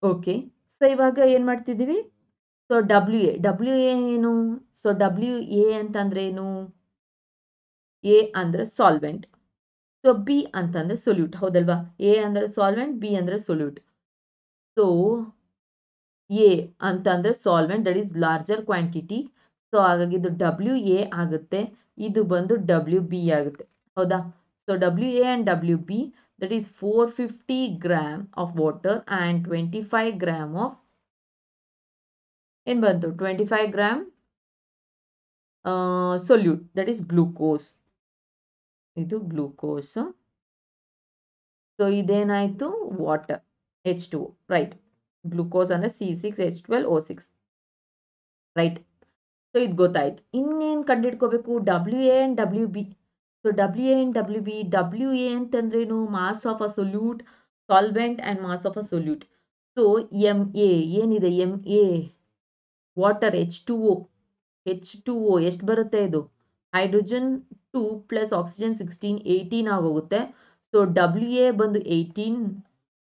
okay so ಇವಾಗ ಏನು ಮಾಡ್ತಿದ್ದೀವಿ? So W A W A ಏನು? So W A ಅಂತಂದ್ರೆ ಏನು? ಎ ಅಂದರೆ ಸಾಲ್ವೆಂಟ್ ಸೊ ಬಿ ಅಂತಂದ್ರೆ ಸೊಲ್ಯೂಟ್ ಹೌದಲ್ವಾ? ಎ ಅಂದರೆ ಸಾಲ್ವೆಂಟ್ ಬಿ ಅಂದರೆ ಸೊಲ್ಯೂಟ್ ಸೊ ಎ ಅಂತಂದ್ರೆ solvent that is larger quantity so ಹಾಗಾಗಿ ಇದು ಡಬ್ಲ್ಯೂ ಎ ಆಗುತ್ತೆ. ಇದು ಬಂದು ಡಬ್ಲ್ಯೂ ಬಿ ಆಗುತ್ತೆ. ಹೌದಾ? So W A and W B that is four fifty gram of water and twenty five gram of ಏನು ಬಂತು? Twenty five gram solute that is glucose ಇದು glucose so ಇದೇನಾಯಿತು? Water H two right glucose ಅಂದರೆ C six H twelve O six right so ಇದು ಗೊತ್ತಾಯ್ತು. ಇನ್ನೇನು ಕಂಡುಹಿಡ್ಕೋಬೇಕು W A and W B so W A and W B W A ಅಂತಂದ್ರೇನು mass of a solute solvent and mass of a solute so M A ಏನಿದೆ? M A water H two O H two O ಎಷ್ಟು ಬರುತ್ತೆ ಇದು? Hydrogen two plus oxygen sixteen eighteen ಆಗೋಗುತ್ತೆ. So W A ಬಂದು eighteen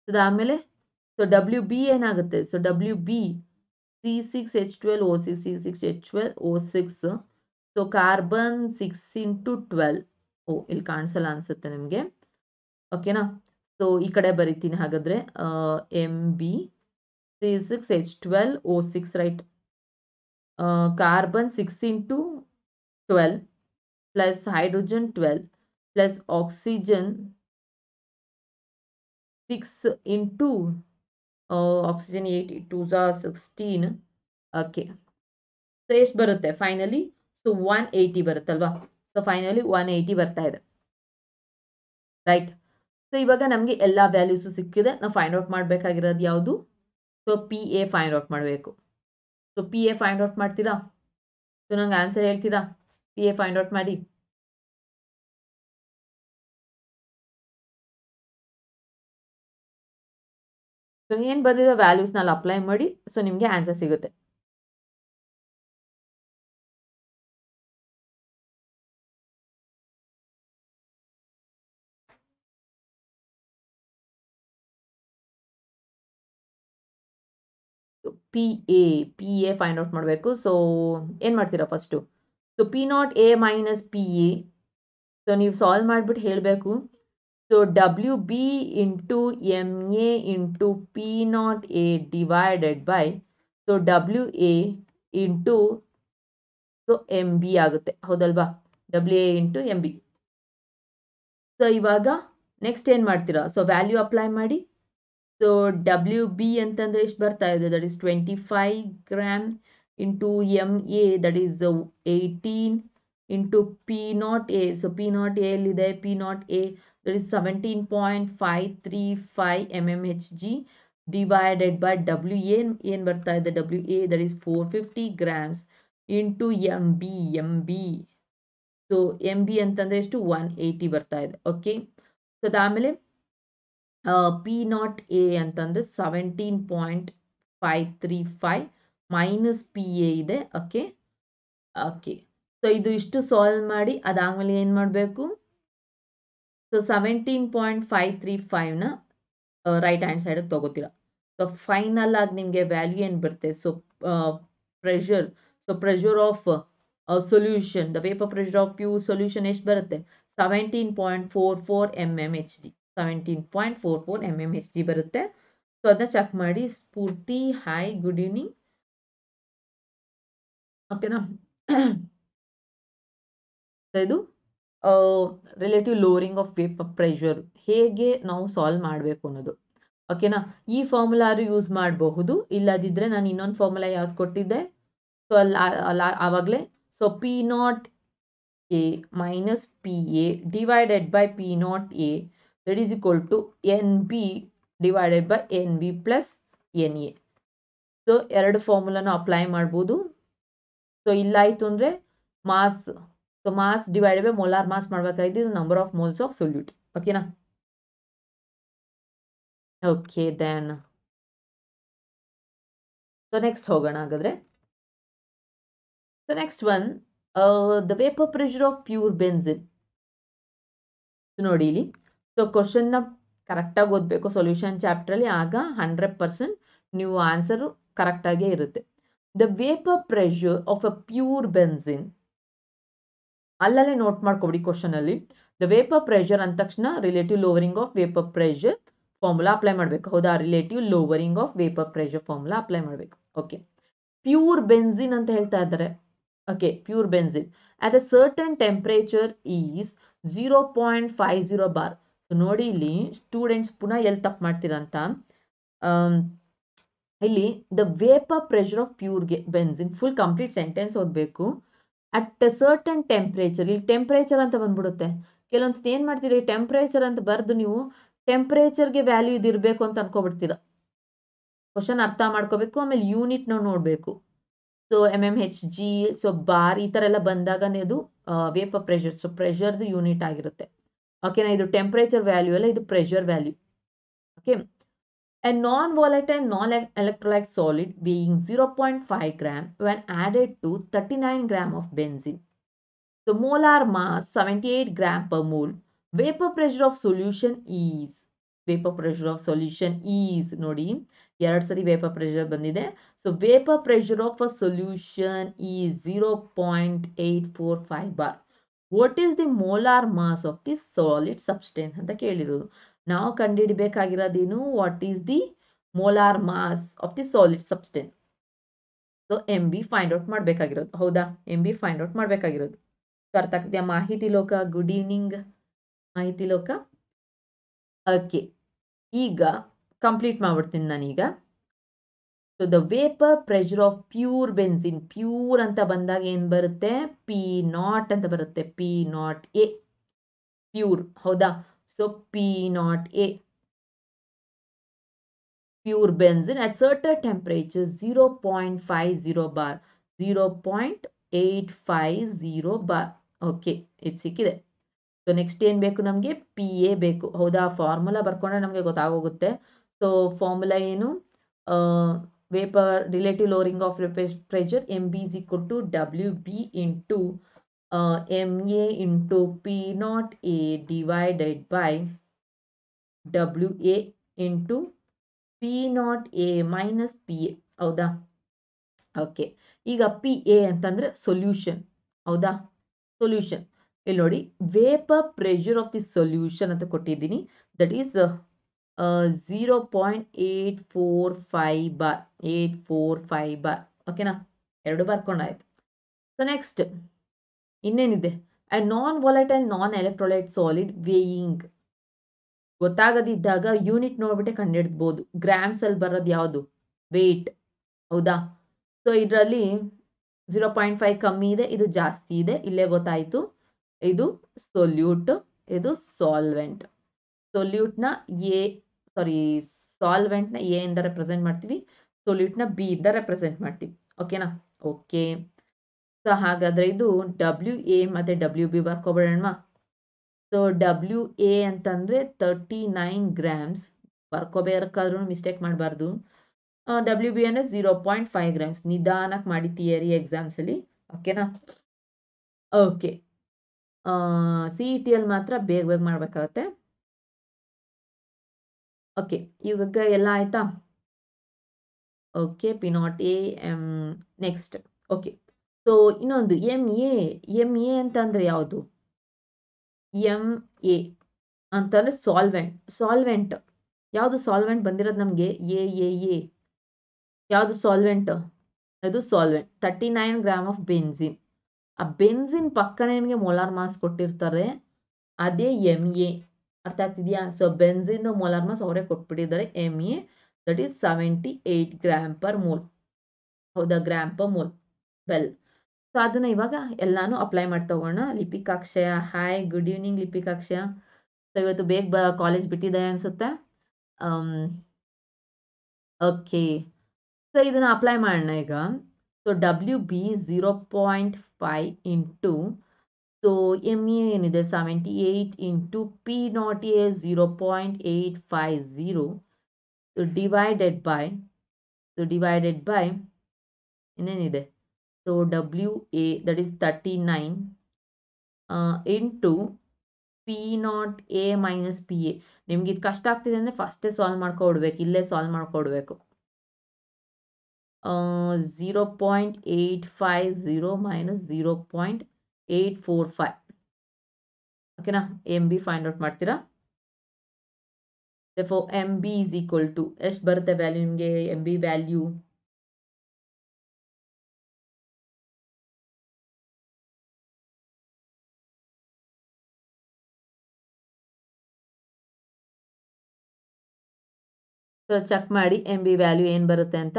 ಅದಾದಮೇಲೆ so W B ಏನಾಗುತ್ತೆ? So W B C six H twelve O six C six H twelve O six so carbon six into twelve O ಇಲ್ಲಿ ಕಾಣಿಸಲ್ಲ ಅನಿಸುತ್ತೆ ನಿಮಗೆ. ಓಕೆನಾ so ಈ ಕಡೆ ಬರಿತೀನಿ ಹಾಗಾದರೆ. M B C six H twelve O six right carbon six into twelve plus hydrogen twelve plus oxygen six into oxygen eight two Jha sixteen okay so ಎಷ್ಟು ಬರುತ್ತೆ? ಫೈನಲಿ ಸೊ ಒನ್ ಏಯ್ಟಿ ಬರುತ್ತಲ್ವಾ so finally one eighty ಬರ್ತಾ ಇದೆ. Right so ಇವಾಗ ನಮಗೆ ಎಲ್ಲ values ಸಿಕ್ಕಿದೆ. ನಾವು ಫೈಂಡ್ ಔಟ್ ಮಾಡಬೇಕಾಗಿರೋದು ಯಾವುದು? So P A find out ಮಾಡಬೇಕು. So P A find out ಮಾಡ್ತೀರಾ? ಸೊ ನಂಗೆ ಆನ್ಸರ್ ಹೇಳ್ತೀರಾ? ಪಿ ಎ ಫೈಂಡ್ ಔಟ್ ಮಾಡಿ. ಸೊ ಏನು ಬಂದಿದೆ ವ್ಯಾಲ್ಯೂಸ್ನಲ್ಲಿ ಅಪ್ಲೈ ಮಾಡಿ ಸೊ ನಿಮಗೆ ಆನ್ಸರ್ ಸಿಗುತ್ತೆ. P A P A find out ಮಾಡಬೇಕು. ಸೊ ಏನು ಮಾಡ್ತೀರಾ first so P naught A minus P A so ನೀವು ಸಾಲ್ವ್ ಮಾಡಿಬಿಟ್ಟು ಹೇಳಬೇಕು. So W B into M A into P naught A divided by so W A into so M B ಆಗುತ್ತೆ. ಹೌದಲ್ವಾ? W A into M B so ಇವಾಗ next ಏನು ಮಾಡ್ತೀರಾ? So value apply ಮಾಡಿ. So W B ಅಂತಂದರೆ ಎಷ್ಟು ಬರ್ತಾ ಇದೆ? That is twenty five gram into M A that is eighteen into P naught A so P naught A ಎಲ್ಲಿದೆ? P naught A M H G divided by W ಏನು ಏನು ಬರ್ತಾ ಇದೆ. W A that is four fifty grams into M B M B so M B ಅಂತಂದರೆ ಎಷ್ಟು? One eighty ಬರ್ತಾ ಇದೆ. Okay so ಅದಾದಮೇಲೆ ಪಿ ನಾಟ್ ಎ ಅಂತಂದರೆ seventeen point five three five minus P A ಇದೆ. ಓಕೆ ಓಕೆ ಸೊ ಇದು ಇಷ್ಟು solve ಮಾಡಿ, ಅದಾದಮೇಲೆ ಏನು ಮಾಡಬೇಕು? So seventeen point five three ಫೈವ್ನ right hand ಸೈಡಿಗೆ ತೊಗೋತೀರ. ಸೊ ಫೈನಲ್ ಆಗಿ ನಿಮಗೆ ವ್ಯಾಲ್ಯೂ ಏನು ಬರುತ್ತೆ? So pressure so pressure of solution the vapour pressure of pure solution ಎಷ್ಟು ಬರುತ್ತೆ? Seventeen point four four M M H G seventeen point four four M M H G ಬರುತ್ತೆ. So ಅದನ್ನ check ಮಾಡಿ. Spoorthi hi good evening ಓಕೆನಾ ಇದು relative lowering of vapour pressure ಹೇಗೆ ನಾವು solve ಮಾಡಬೇಕು ಅನ್ನೋದು. ಓಕೆನಾ ಈ ಫಾರ್ಮುಲಾರು ಯೂಸ್ ಮಾಡಬಹುದು. ಇಲ್ಲದಿದ್ದರೆ ನಾನು ಇನ್ನೊಂದು ಫಾರ್ಮುಲಾ ಯಾವ್ದು ಕೊಟ್ಟಿದ್ದೆ? ಸೊ ಅಲ್ಲಿ ಅಲ್ಲ ಆವಾಗಲೇ so P not A minus P A divided by P not A that is equal to N B divided by N B plus N A so ಎರಡು ಫಾರ್ಮುಲಾನ ಅಪ್ಲೈ ಮಾಡ್ಬೋದು. ಸೊ ಇಲ್ಲಾಯಿತು ಅಂದರೆ mass so mass divided by molar mass ಮಾಡ್ಬೇಕಾಗಿದ್ದು ಇದು number of moles of solute ಓಕೆನಾ okay then so next ಹೋಗೋಣ ಹಾಗಾದ್ರೆ. So next one the vapour pressure of pure benzene ನೋಡಿ ಇಲ್ಲಿ. ಸೊ ಕ್ವಶನ್ನ ಕರೆಕ್ಟಾಗಿ ಓದಬೇಕು ಸೊಲ್ಯೂಷನ್ ಚಾಪ್ಟ್ರಲ್ಲಿ ಆಗ ಹಂಡ್ರೆಡ್ ಪರ್ಸೆಂಟ್ ನೀವು ಆನ್ಸರು ಕರೆಕ್ಟಾಗೇ ಇರುತ್ತೆ. The vapour pressure of a pure benzene ಅಲ್ಲಲ್ಲೇ ನೋಟ್ ಮಾಡ್ಕೊಬಿಡಿ ಕ್ವಶನಲ್ಲಿ ದ ವೇಪರ್ ಪ್ರೆಷರ್ ಅಂದ ತಕ್ಷಣ relative lowering of vapour pressure formula apply ಮಾಡಬೇಕು. ಹೌದಾ? Relative lowering of vapour pressure formula apply ಮಾಡಬೇಕು. ಓಕೆ ಪ್ಯೂರ್ ಬೆನ್ಸಿನ್ ಅಂತ ಹೇಳ್ತಾ ಇದ್ದಾರೆ. Okay pure benzene at a certain temperature is zero point five zero bar so ನೋಡಿ ಇಲ್ಲಿ students ಪುನಃ ಎಲ್ಲಿ ತಪ್ಪು ಮಾಡ್ತೀರಂತ. ಇಲ್ಲಿ ದ ವೇಪರ್ ಪ್ರೆಷರ್ ಆಫ್ ಪ್ಯೂರ್ಗೆ ಬೆನ್ಸಿನ್ ಫುಲ್ ಕಂಪ್ಲೀಟ್ ಸೆಂಟೆನ್ಸ್ ಓದಬೇಕು. ಅಟ್ ಸರ್ಟನ್ ಟೆಂಪ್ರೇಚರ್ ಇಲ್ಲಿ ಟೆಂಪ್ರೇಚರ್ ಅಂತ ಬಂದ್ಬಿಡುತ್ತೆ. ಕೆಲವೊಂದ್ಸತಿ ಏನು ಮಾಡ್ತೀರಿ? ಟೆಂಪ್ರೇಚರ್ ಅಂತ ಬರೆದು ನೀವು ಟೆಂಪ್ರೇಚರ್ಗೆ ವ್ಯಾಲ್ಯೂ ಇದಿರಬೇಕು ಅಂತ ಅನ್ಕೊಬಿಡ್ತೀರ. ಕ್ವಶನ್ ಅರ್ಥ ಮಾಡ್ಕೋಬೇಕು, ಆಮೇಲೆ ಯೂನಿಟ್ ನಾವು ನೋಡಬೇಕು. So M M H G so bar ಈ ಥರ ಎಲ್ಲ ಬಂದಾಗನೇ ಅದು ವೇಪರ್ ಪ್ರೆಷರ್ ಸೊ ಪ್ರೆಷರ್ದು ಯೂನಿಟ್ ಆಗಿರುತ್ತೆ. ಓಕೆನಾ ಇದು ಟೆಂಪ್ರೇಚರ್ ವ್ಯಾಲ್ಯೂ ಅಲ್ಲ, ಇದು pressure value okay A non-volatile non-electrolyte solid weighing 0.5 gram when added to 39 gram of benzene. So molar mass 78 gram per mole. Vapor pressure of solution is vapor pressure of solution is ನೋಡಿ ಎರಡು ಸರಿ vapour pressure ಬಂದಿದೆ so vapour pressure of a solution is zero point eight four five bar what is the molar mass of the solid substance ಅಂತ ಕೇಳಿರೋದು ನಾವು ಕಂಡುಹಿಡಬೇಕಾಗಿರೋದೇನು? What is the molar mass of the solid substance so M B find out ಮಾಡಬೇಕಾಗಿರೋದು. ಹೌದಾ? M B find out ಮಾಡಬೇಕಾಗಿರೋದು. ಅರ್ಥ ಮಾಹಿತಿ ಲೋಕ good evening ಮಾಹಿತಿ ಲೋಕ? ಓಕೆ ಈಗ ಕಂಪ್ಲೀಟ್ ಮಾಡ್ಬಿಡ್ತೀನಿ ನಾನೀಗ. So the vapour pressure of pure benzene pure ಅಂತ ಬಂದಾಗ ಏನು ಬರುತ್ತೆ? ಪಿ ನಾಟ್ ಅಂತ ಬರುತ್ತೆ. ಪಿ ನಾಟ್ ಎ ಪ್ಯೂರ್ ಹೌದಾ? So P nought A pure benzene at certain temperature 0.50 bar 0.850 bar okay ಇದು ಸಿಕ್ಕಿದೆ. ಸೊ ನೆಕ್ಸ್ಟ್ ಏನು ಬೇಕು ನಮಗೆ? ಪಿ ಎ ಬೇಕು. ಹೌದಾ? ಫಾರ್ಮುಲಾ ಬರ್ಕೊಂಡ್ರೆ ನಮಗೆ ಗೊತ್ತಾಗೋಗುತ್ತೆ. ಸೊ ಫಾರ್ಮುಲಾ ಏನು? Vapour relative lowering of pressure M B is equal to W B into M A into P nought A divided by W A into P nought A minus P A ಹೌದಾ? Okay ಈಗ P A ಅಂತಂದರೆ solution ಹೌದಾ? Solution ಇಲ್ಲಿ ನೋಡಿ vapour pressure of the solution ಅಂತ ಕೊಟ್ಟಿದ್ದೀನಿ. That is zero point eight four five bar eight four five bar ಓಕೆನಾ ಎರಡು ಬರ್ಕೊಂಡಾಯ್ತು. ಸೊ ನೆಕ್ಸ್ಟ್ ಇನ್ನೇನಿದೆ? And non volatile non electrolyte solid weighing ಗೊತ್ತಾಗದಿದ್ದಾಗ unit ನೋಡ್ಬಿಟ್ಟೆ ಕಂಡುಹಿಡ್ಬೋದು ಗ್ರಾಮ್ಸಲ್ಲಿ ಬರೋದು ಯಾವುದು? ವೆಯ್ಟ್ ಹೌದಾ? ಸೊ ಇದರಲ್ಲಿ ಝೀರೋ ಪಾಯಿಂಟ್ ಫೈವ್ ಕಮ್ಮಿ ಇದೆ, ಇದು ಜಾಸ್ತಿ ಇದೆ. ಇಲ್ಲೇ ಗೊತ್ತಾಯಿತು. ಇದು ಸೊಲ್ಯೂಟ್ ಇದು ಸಾಲ್ವೆಂಟ್ ಸೊಲ್ಯೂಟ್ನ ಎ ಸಾರಿ ಸಾಲ್ವೆಂಟ್ನ ಎ ಇಂದ ರೆಪ್ರೆಸೆಂಟ್ ಮಾಡ್ತೀವಿ. ಸೊಲ್ಯೂಟ್ನ ಬಿ ಇಂದ ರೆಪ್ರೆಸೆಂಟ್ ಮಾಡ್ತೀವಿ. ಓಕೆನಾ ಓಕೆ ಸೊ ಹಾಗಾದರೆ ಇದು ಡಬ್ಲ್ಯೂ ಎ ಮತ್ತು ಡಬ್ಲ್ಯೂ ಬಿ ಬರ್ಕೊಬೇಡಣ್ವಾ ಸೊ ಡಬ್ಲ್ಯೂ ಎ ಅಂತಂದರೆ ತರ್ಟಿ ನೈನ್ ಗ್ರಾಮ್ಸ್ ಬರ್ಕೋಬೇಕಾದ್ರೂ ಮಿಸ್ಟೇಕ್ ಮಾಡಬಾರ್ದು ಡಬ್ಲ್ಯೂ ಬಿ ಅಂದರೆ ಜೀರೋ ಪಾಯಿಂಟ್ ಫೈವ್ ಗ್ರಾಮ್ಸ್ ನಿಧಾನಕ್ಕೆ ಮಾಡಿ ಥಿಯರಿ ಎಕ್ಸಾಮ್ಸಲ್ಲಿ ಓಕೆನಾ ಓಕೆ ಸಿ ಇ ಟಿಯಲ್ಲಿ ಮಾತ್ರ ಬೇಗ ಬೇಗ ಮಾಡಬೇಕಾಗತ್ತೆ. ಓಕೆ ಇವಾಗ ಎಲ್ಲ ಆಯಿತಾ? Okay P not A next okay so ಇನ್ನೊಂದು ಎಂ ಎ ಎಂ ಎ ಅಂತಂದರೆ ಯಾವುದು? ಎಂ ಎ ಅಂತಂದರೆ ಸಾಲ್ವೆಂಟ್ ಸಾಲ್ವೆಂಟ್ ಯಾವುದು ಸಾಲ್ವೆಂಟ್ ಬಂದಿರೋದು ನಮಗೆ? ಎ ಎ ಎ ಯಾವುದು ಸಾಲ್ವೆಂಟ್ ಅದು solvent thirty nine gram of benzene ಆ ಬೆನ್ಸಿನ್ ಪಕ್ಕನೇ ನಿಮಗೆ ಮೊಲಾರ್ ಮಾಸ್ ಕೊಟ್ಟಿರ್ತಾರೆ. ಅದೇ ಎಂ ಎ ಅರ್ಥ ಆಗ್ತಿದೆಯಾ? ಸೊ ಬೆನ್ಸಿನ್ ಮೊಲಾರ್ ಮಾಸ್ ಅವರೇ ಕೊಟ್ಬಿಟ್ಟಿದ್ದಾರೆ M A that is seventy eight gram per mole ಹೌದಾ? Gram per mole well so ಅದನ್ನು ಇವಾಗ ಎಲ್ಲಾನು ಅಪ್ಲೈ ಮಾಡಿ ತಗೋಣ ಲಿಪಿಕಾಕ್ಷಯ ಹಾಯ್ ಗುಡ್ ಈವ್ನಿಂಗ್ ಲಿಪಿಕಾಕ್ಷಯ. ಸೊ ಇವತ್ತು ಬೇಗ ಬ ಕಾಲೇಜ್ ಬಿಟ್ಟಿದೆ ಅನಿಸುತ್ತೆ? ಓಕೆ ಸೊ ಇದನ್ನು ಅಪ್ಲೈ ಮಾಡೋಣ ಈಗ. So W B zero point five into so M A ಏನಿದೆ? Seventy eight into P nought A zero point eight five zero divided by so divided by ಇನ್ನೇನಿದೆ? W A that is thirty nine into P nought A minus P A ನಿಮ್ಗೆ ಇದು ಕಷ್ಟ ಆಗ್ತಿದೆ ಅಂದರೆ ಫಸ್ಟೇ solve ಮಾಡ್ಕೊಡ್ಬೇಕು, ಇಲ್ಲೇ ಸಾಲ್ವ್ ಮಾಡ್ಕೊಡ್ಬೇಕು. Zero point eight five zero minus zero point eight four five ಓಕೆನಾ ಎಂ ಬಿ ಫೈಂಡ್ ಔಟ್ ಮಾಡ್ತೀರಾ? M B is equal to ಎಷ್ಟು ಬರುತ್ತೆ ವ್ಯಾಲ್ಯೂ ನಿಮಗೆ? ಎಂ ಬಿ ವ್ಯಾಲ್ಯೂ ಚೆಕ್ ಮಾಡಿ ಎಂ ಬಿ ವ್ಯಾಲ್ಯೂ ಏನು ಬರುತ್ತೆ ಅಂತ?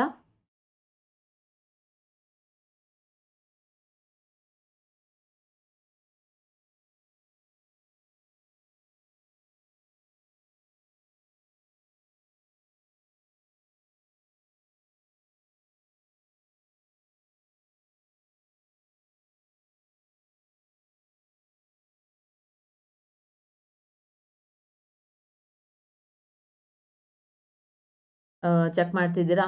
ಚೆಕ್ ಮಾಡ್ತಿದ್ದೀರಾ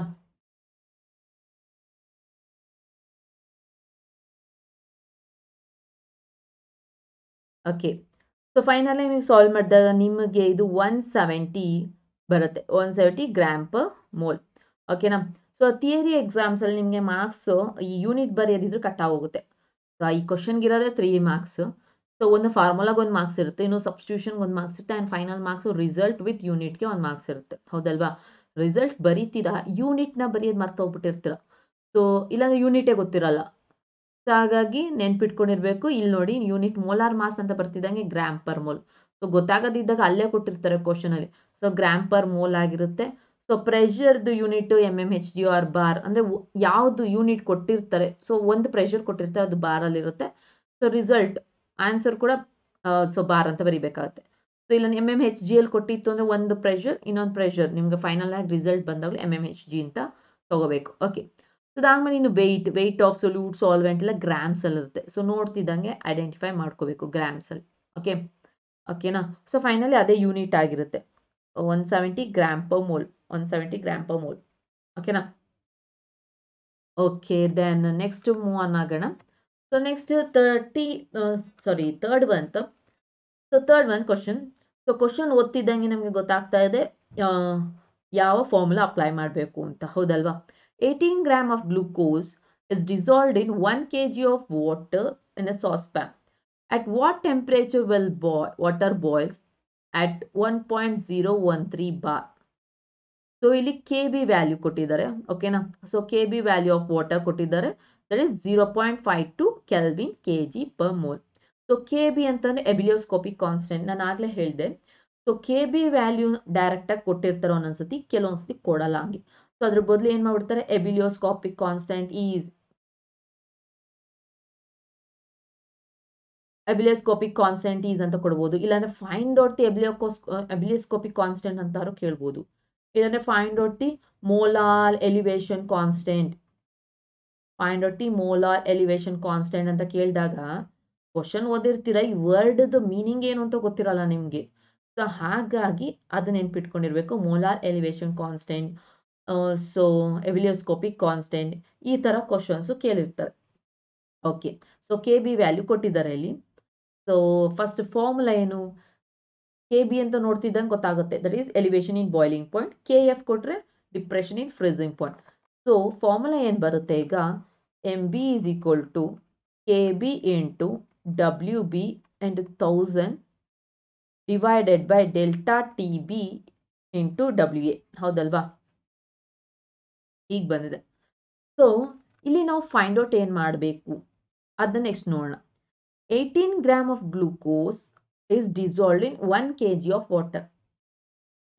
ಓಕೆ ಸೊ ಫೈನಲಿ ನೀವು ಸಾಲ್ವ್ ಮಾಡಿದಾಗ ನಿಮಗೆ ಇದು ಒನ್ ಸೆವೆಂಟಿ ಬರುತ್ತೆ one seventy gram per mole ಓಕೆನಾ ಸೊ ಥಿಯರಿ ಎಕ್ಸಾಮ್ಸಲ್ಲಿ ನಿಮಗೆ ಮಾರ್ಕ್ಸು ಈ ಯೂನಿಟ್ ಬರೆಯೋದಿದ್ರು ಕಟ್ ಆಗೋಗುತ್ತೆ ಸೊ ಈ ಕ್ವಶನ್ಗೆ ಇರೋದ್ರೆ ತ್ರೀ ಮಾರ್ಕ್ಸ್ ಸೊ ಒಂದು ಫಾರ್ಮುಲಾಗೆ ಒಂದು ಮಾರ್ಕ್ಸ್ ಇರುತ್ತೆ ಇನ್ನು ಸಬ್ಸ್ಟಿಟ್ಯೂಷನ್ಗೆ ಒಂದು ಮಾರ್ಕ್ಸ್ ಇರುತ್ತೆ and final marks result with ಯೂನಿಟ್ಗೆ ಒಂದು ಮಾರ್ಕ್ಸ್ ಇರುತ್ತೆ ಹೌದಲ್ವಾ ರಿಸಲ್ಟ್ ಬರೀತೀರಾ? ಯೂನಿಟ್ನ ಬರೆಯೋದು ಮರ್ತೋಗ್ಬಿಟ್ಟಿರ್ತೀರ? ಸೊ ಇಲ್ಲಾಂದ್ರೆ ಯೂನಿಟೇ ಗೊತ್ತಿರಲ್ಲ. ಸೊ ಹಾಗಾಗಿ ನೆನ್ಪಿಟ್ಕೊಂಡಿರ್ಬೇಕು. ಇಲ್ಲಿ ನೋಡಿ ಯೂನಿಟ್ ಮೋಲಾರ್ ಮಾಸ್ ಅಂತ ಬರ್ತಿದ್ದಂಗೆ ಗ್ರಾಮ್ ಪರ್ ಮೋಲ್ ಸೊ ಗೊತ್ತಾಗದಿದ್ದಾಗ ಅಲ್ಲೇ ಕೊಟ್ಟಿರ್ತಾರೆ ಕ್ವಶನಲ್ಲಿ ಸೊ ಗ್ರಾಮ್ ಪರ್ ಮೋಲ್ ಆಗಿರುತ್ತೆ. So ಪ್ರೆಷರ್ದು unit M M H D R bar ಅಂದ್ರೆ ಯಾವ್ದು ಯೂನಿಟ್ ಕೊಟ್ಟಿರ್ತಾರೆ? ಸೊ ಒಂದು ಪ್ರೆಷರ್ ಕೊಟ್ಟಿರ್ತಾರೆ, ಅದು ಬಾರಲ್ಲಿರುತ್ತೆ ಸೊ ರಿಸಲ್ಟ್ ಆನ್ಸರ್ ಕೂಡ ಸೊ ಬಾರ್ ಅಂತ ಬರಿಬೇಕಾಗುತ್ತೆ. ಸೊ ಇಲ್ಲ ಎಂ ಎಂ ಎಚ್ ಜಿ ಅಲ್ಲಿ ಕೊಟ್ಟಿತ್ತು ಅಂದರೆ ಒಂದು ಪ್ರೆಷರ್ ಇನ್ನೊಂದು ಪ್ರೆಷರ್ ನಿಮ್ಗೆ ಫೈನಲ್ ಆಗಿ ರಿಸಲ್ಟ್ ಬಂದಾಗಲೂ ಎಂ ಎಂ ಎಚ್ ಜಿ ಅಂತ ತಗೋಬೇಕು. ಓಕೆ ಸೊ ಅದಾದ್ಮೇಲೆ ಇನ್ನು weight weight of solute solvent ಎಲ್ಲ ಗ್ರಾಮ್ಸಲ್ಲಿ ಇರುತ್ತೆ. ಸೊ ನೋಡ್ತಿದ್ದಂಗೆ ಐಡೆಂಟಿಫೈ ಮಾಡ್ಕೋಬೇಕು ಗ್ರಾಮ್ಸಲ್ಲಿ ಓಕೆ ಓಕೆನಾ ಸೊ ಫೈನಲಿ ಅದೇ ಯೂನಿಟ್ ಆಗಿರುತ್ತೆ. One seventy gram per mole one seventy gram per mole ಓಕೆನಾ okay then next move on ಆಗೋಣ. So next thirty sorry third ಬಂತ so third one question so question ಓದ್ತಿದ್ದಂಗೆ ನಮಗೆ ಗೊತ್ತಾಗ್ತಾ ಇದೆ ಯಾವ ಫಾರ್ಮುಲಾ ಅಪ್ಲೈ ಮಾಡಬೇಕು ಅಂತ. ಹೌದಲ್ವಾ? Eighteen gram of glucose is dissolved in one K G of water in a sauce pan at what temperature will boil water boils at one point zero one three bar so ಇಲ್ಲಿ K B value ಕೊಟ್ಟಿದ್ದಾರೆ ಓಕೆನಾ so K B value of water ಕೊಟ್ಟಿದ್ದಾರೆ. That is zero point five two kelvin K G per mole so K B ಅಂತಂದ್ರೆ ebullioscopic constant ನಾನು ಆಗ್ಲೇ ಹೇಳಿದೆ. So K B value ಡೈರೆಕ್ಟಾಗಿ ಕೊಟ್ಟಿರ್ತಾರೆ ಒಂದೊಂದ್ಸತಿ ಕೆಲವೊಂದ್ಸತಿ ಕೊಡಲ್ಲ ಹಂಗೆ. ಸೊ ಅದ್ರ ಬದಲು ಏನ್ ಮಾಡ್ಬಿಡ್ತಾರೆ? Ebullioscopic constant is ebullioscopic constant is ಅಂತ ಕೊಡ್ಬೋದು. ಇಲ್ಲಾಂದ್ರೆ find out the ebullioscopic ebullioscopic constant ಅಂತಾರು ಕೇಳ್ಬೋದು. ಇಲ್ಲಾಂದ್ರೆ find out the molal elevation constant find out the molal elevation constant ಅಂತ ಕೇಳಿದಾಗ ಕ್ವಶನ್ ಓದಿರ್ತೀರ? ಈ ವರ್ಡ್ದು ಮೀನಿಂಗ್ ಏನು ಅಂತ ಗೊತ್ತಿರಲ್ಲ ನಿಮಗೆ. ಸೊ ಹಾಗಾಗಿ ಅದನ್ನ ನೆನ್ಪಿಟ್ಕೊಂಡಿರ್ಬೇಕು. Molar elevation constant so ebullioscopic constant ಈ ಥರ questions ಕೇಳಿರ್ತಾರೆ. Okay so K B value ಕೊಟ್ಟಿದ್ದಾರೆ ಇಲ್ಲಿ. ಸೊ ಫಸ್ಟ್ ಫಾರ್ಮುಲಾ ಏನು? ಕೆ ಬಿ ಅಂತ ನೋಡ್ತಿದ್ದಂಗೆ ಗೊತ್ತಾಗುತ್ತೆ. That is elevation in boiling point K F ಕೊಟ್ಟರೆ depression in freezing point so formula ಏನು ಬರುತ್ತೆ ಈಗ? M B is equal to K B into and thousand divided by delta T B into W A ಹೌದಲ್ವಾ? ಈಗ ಬಂದಿದೆ. So ಇಲ್ಲಿ ನಾವು find out ಏನು ಮಾಡಬೇಕು? ಅದನ್ನ ನೆಕ್ಸ್ಟ್ ನೋಡೋಣ. Eighteen gram of glucose is dissolved in one K G of water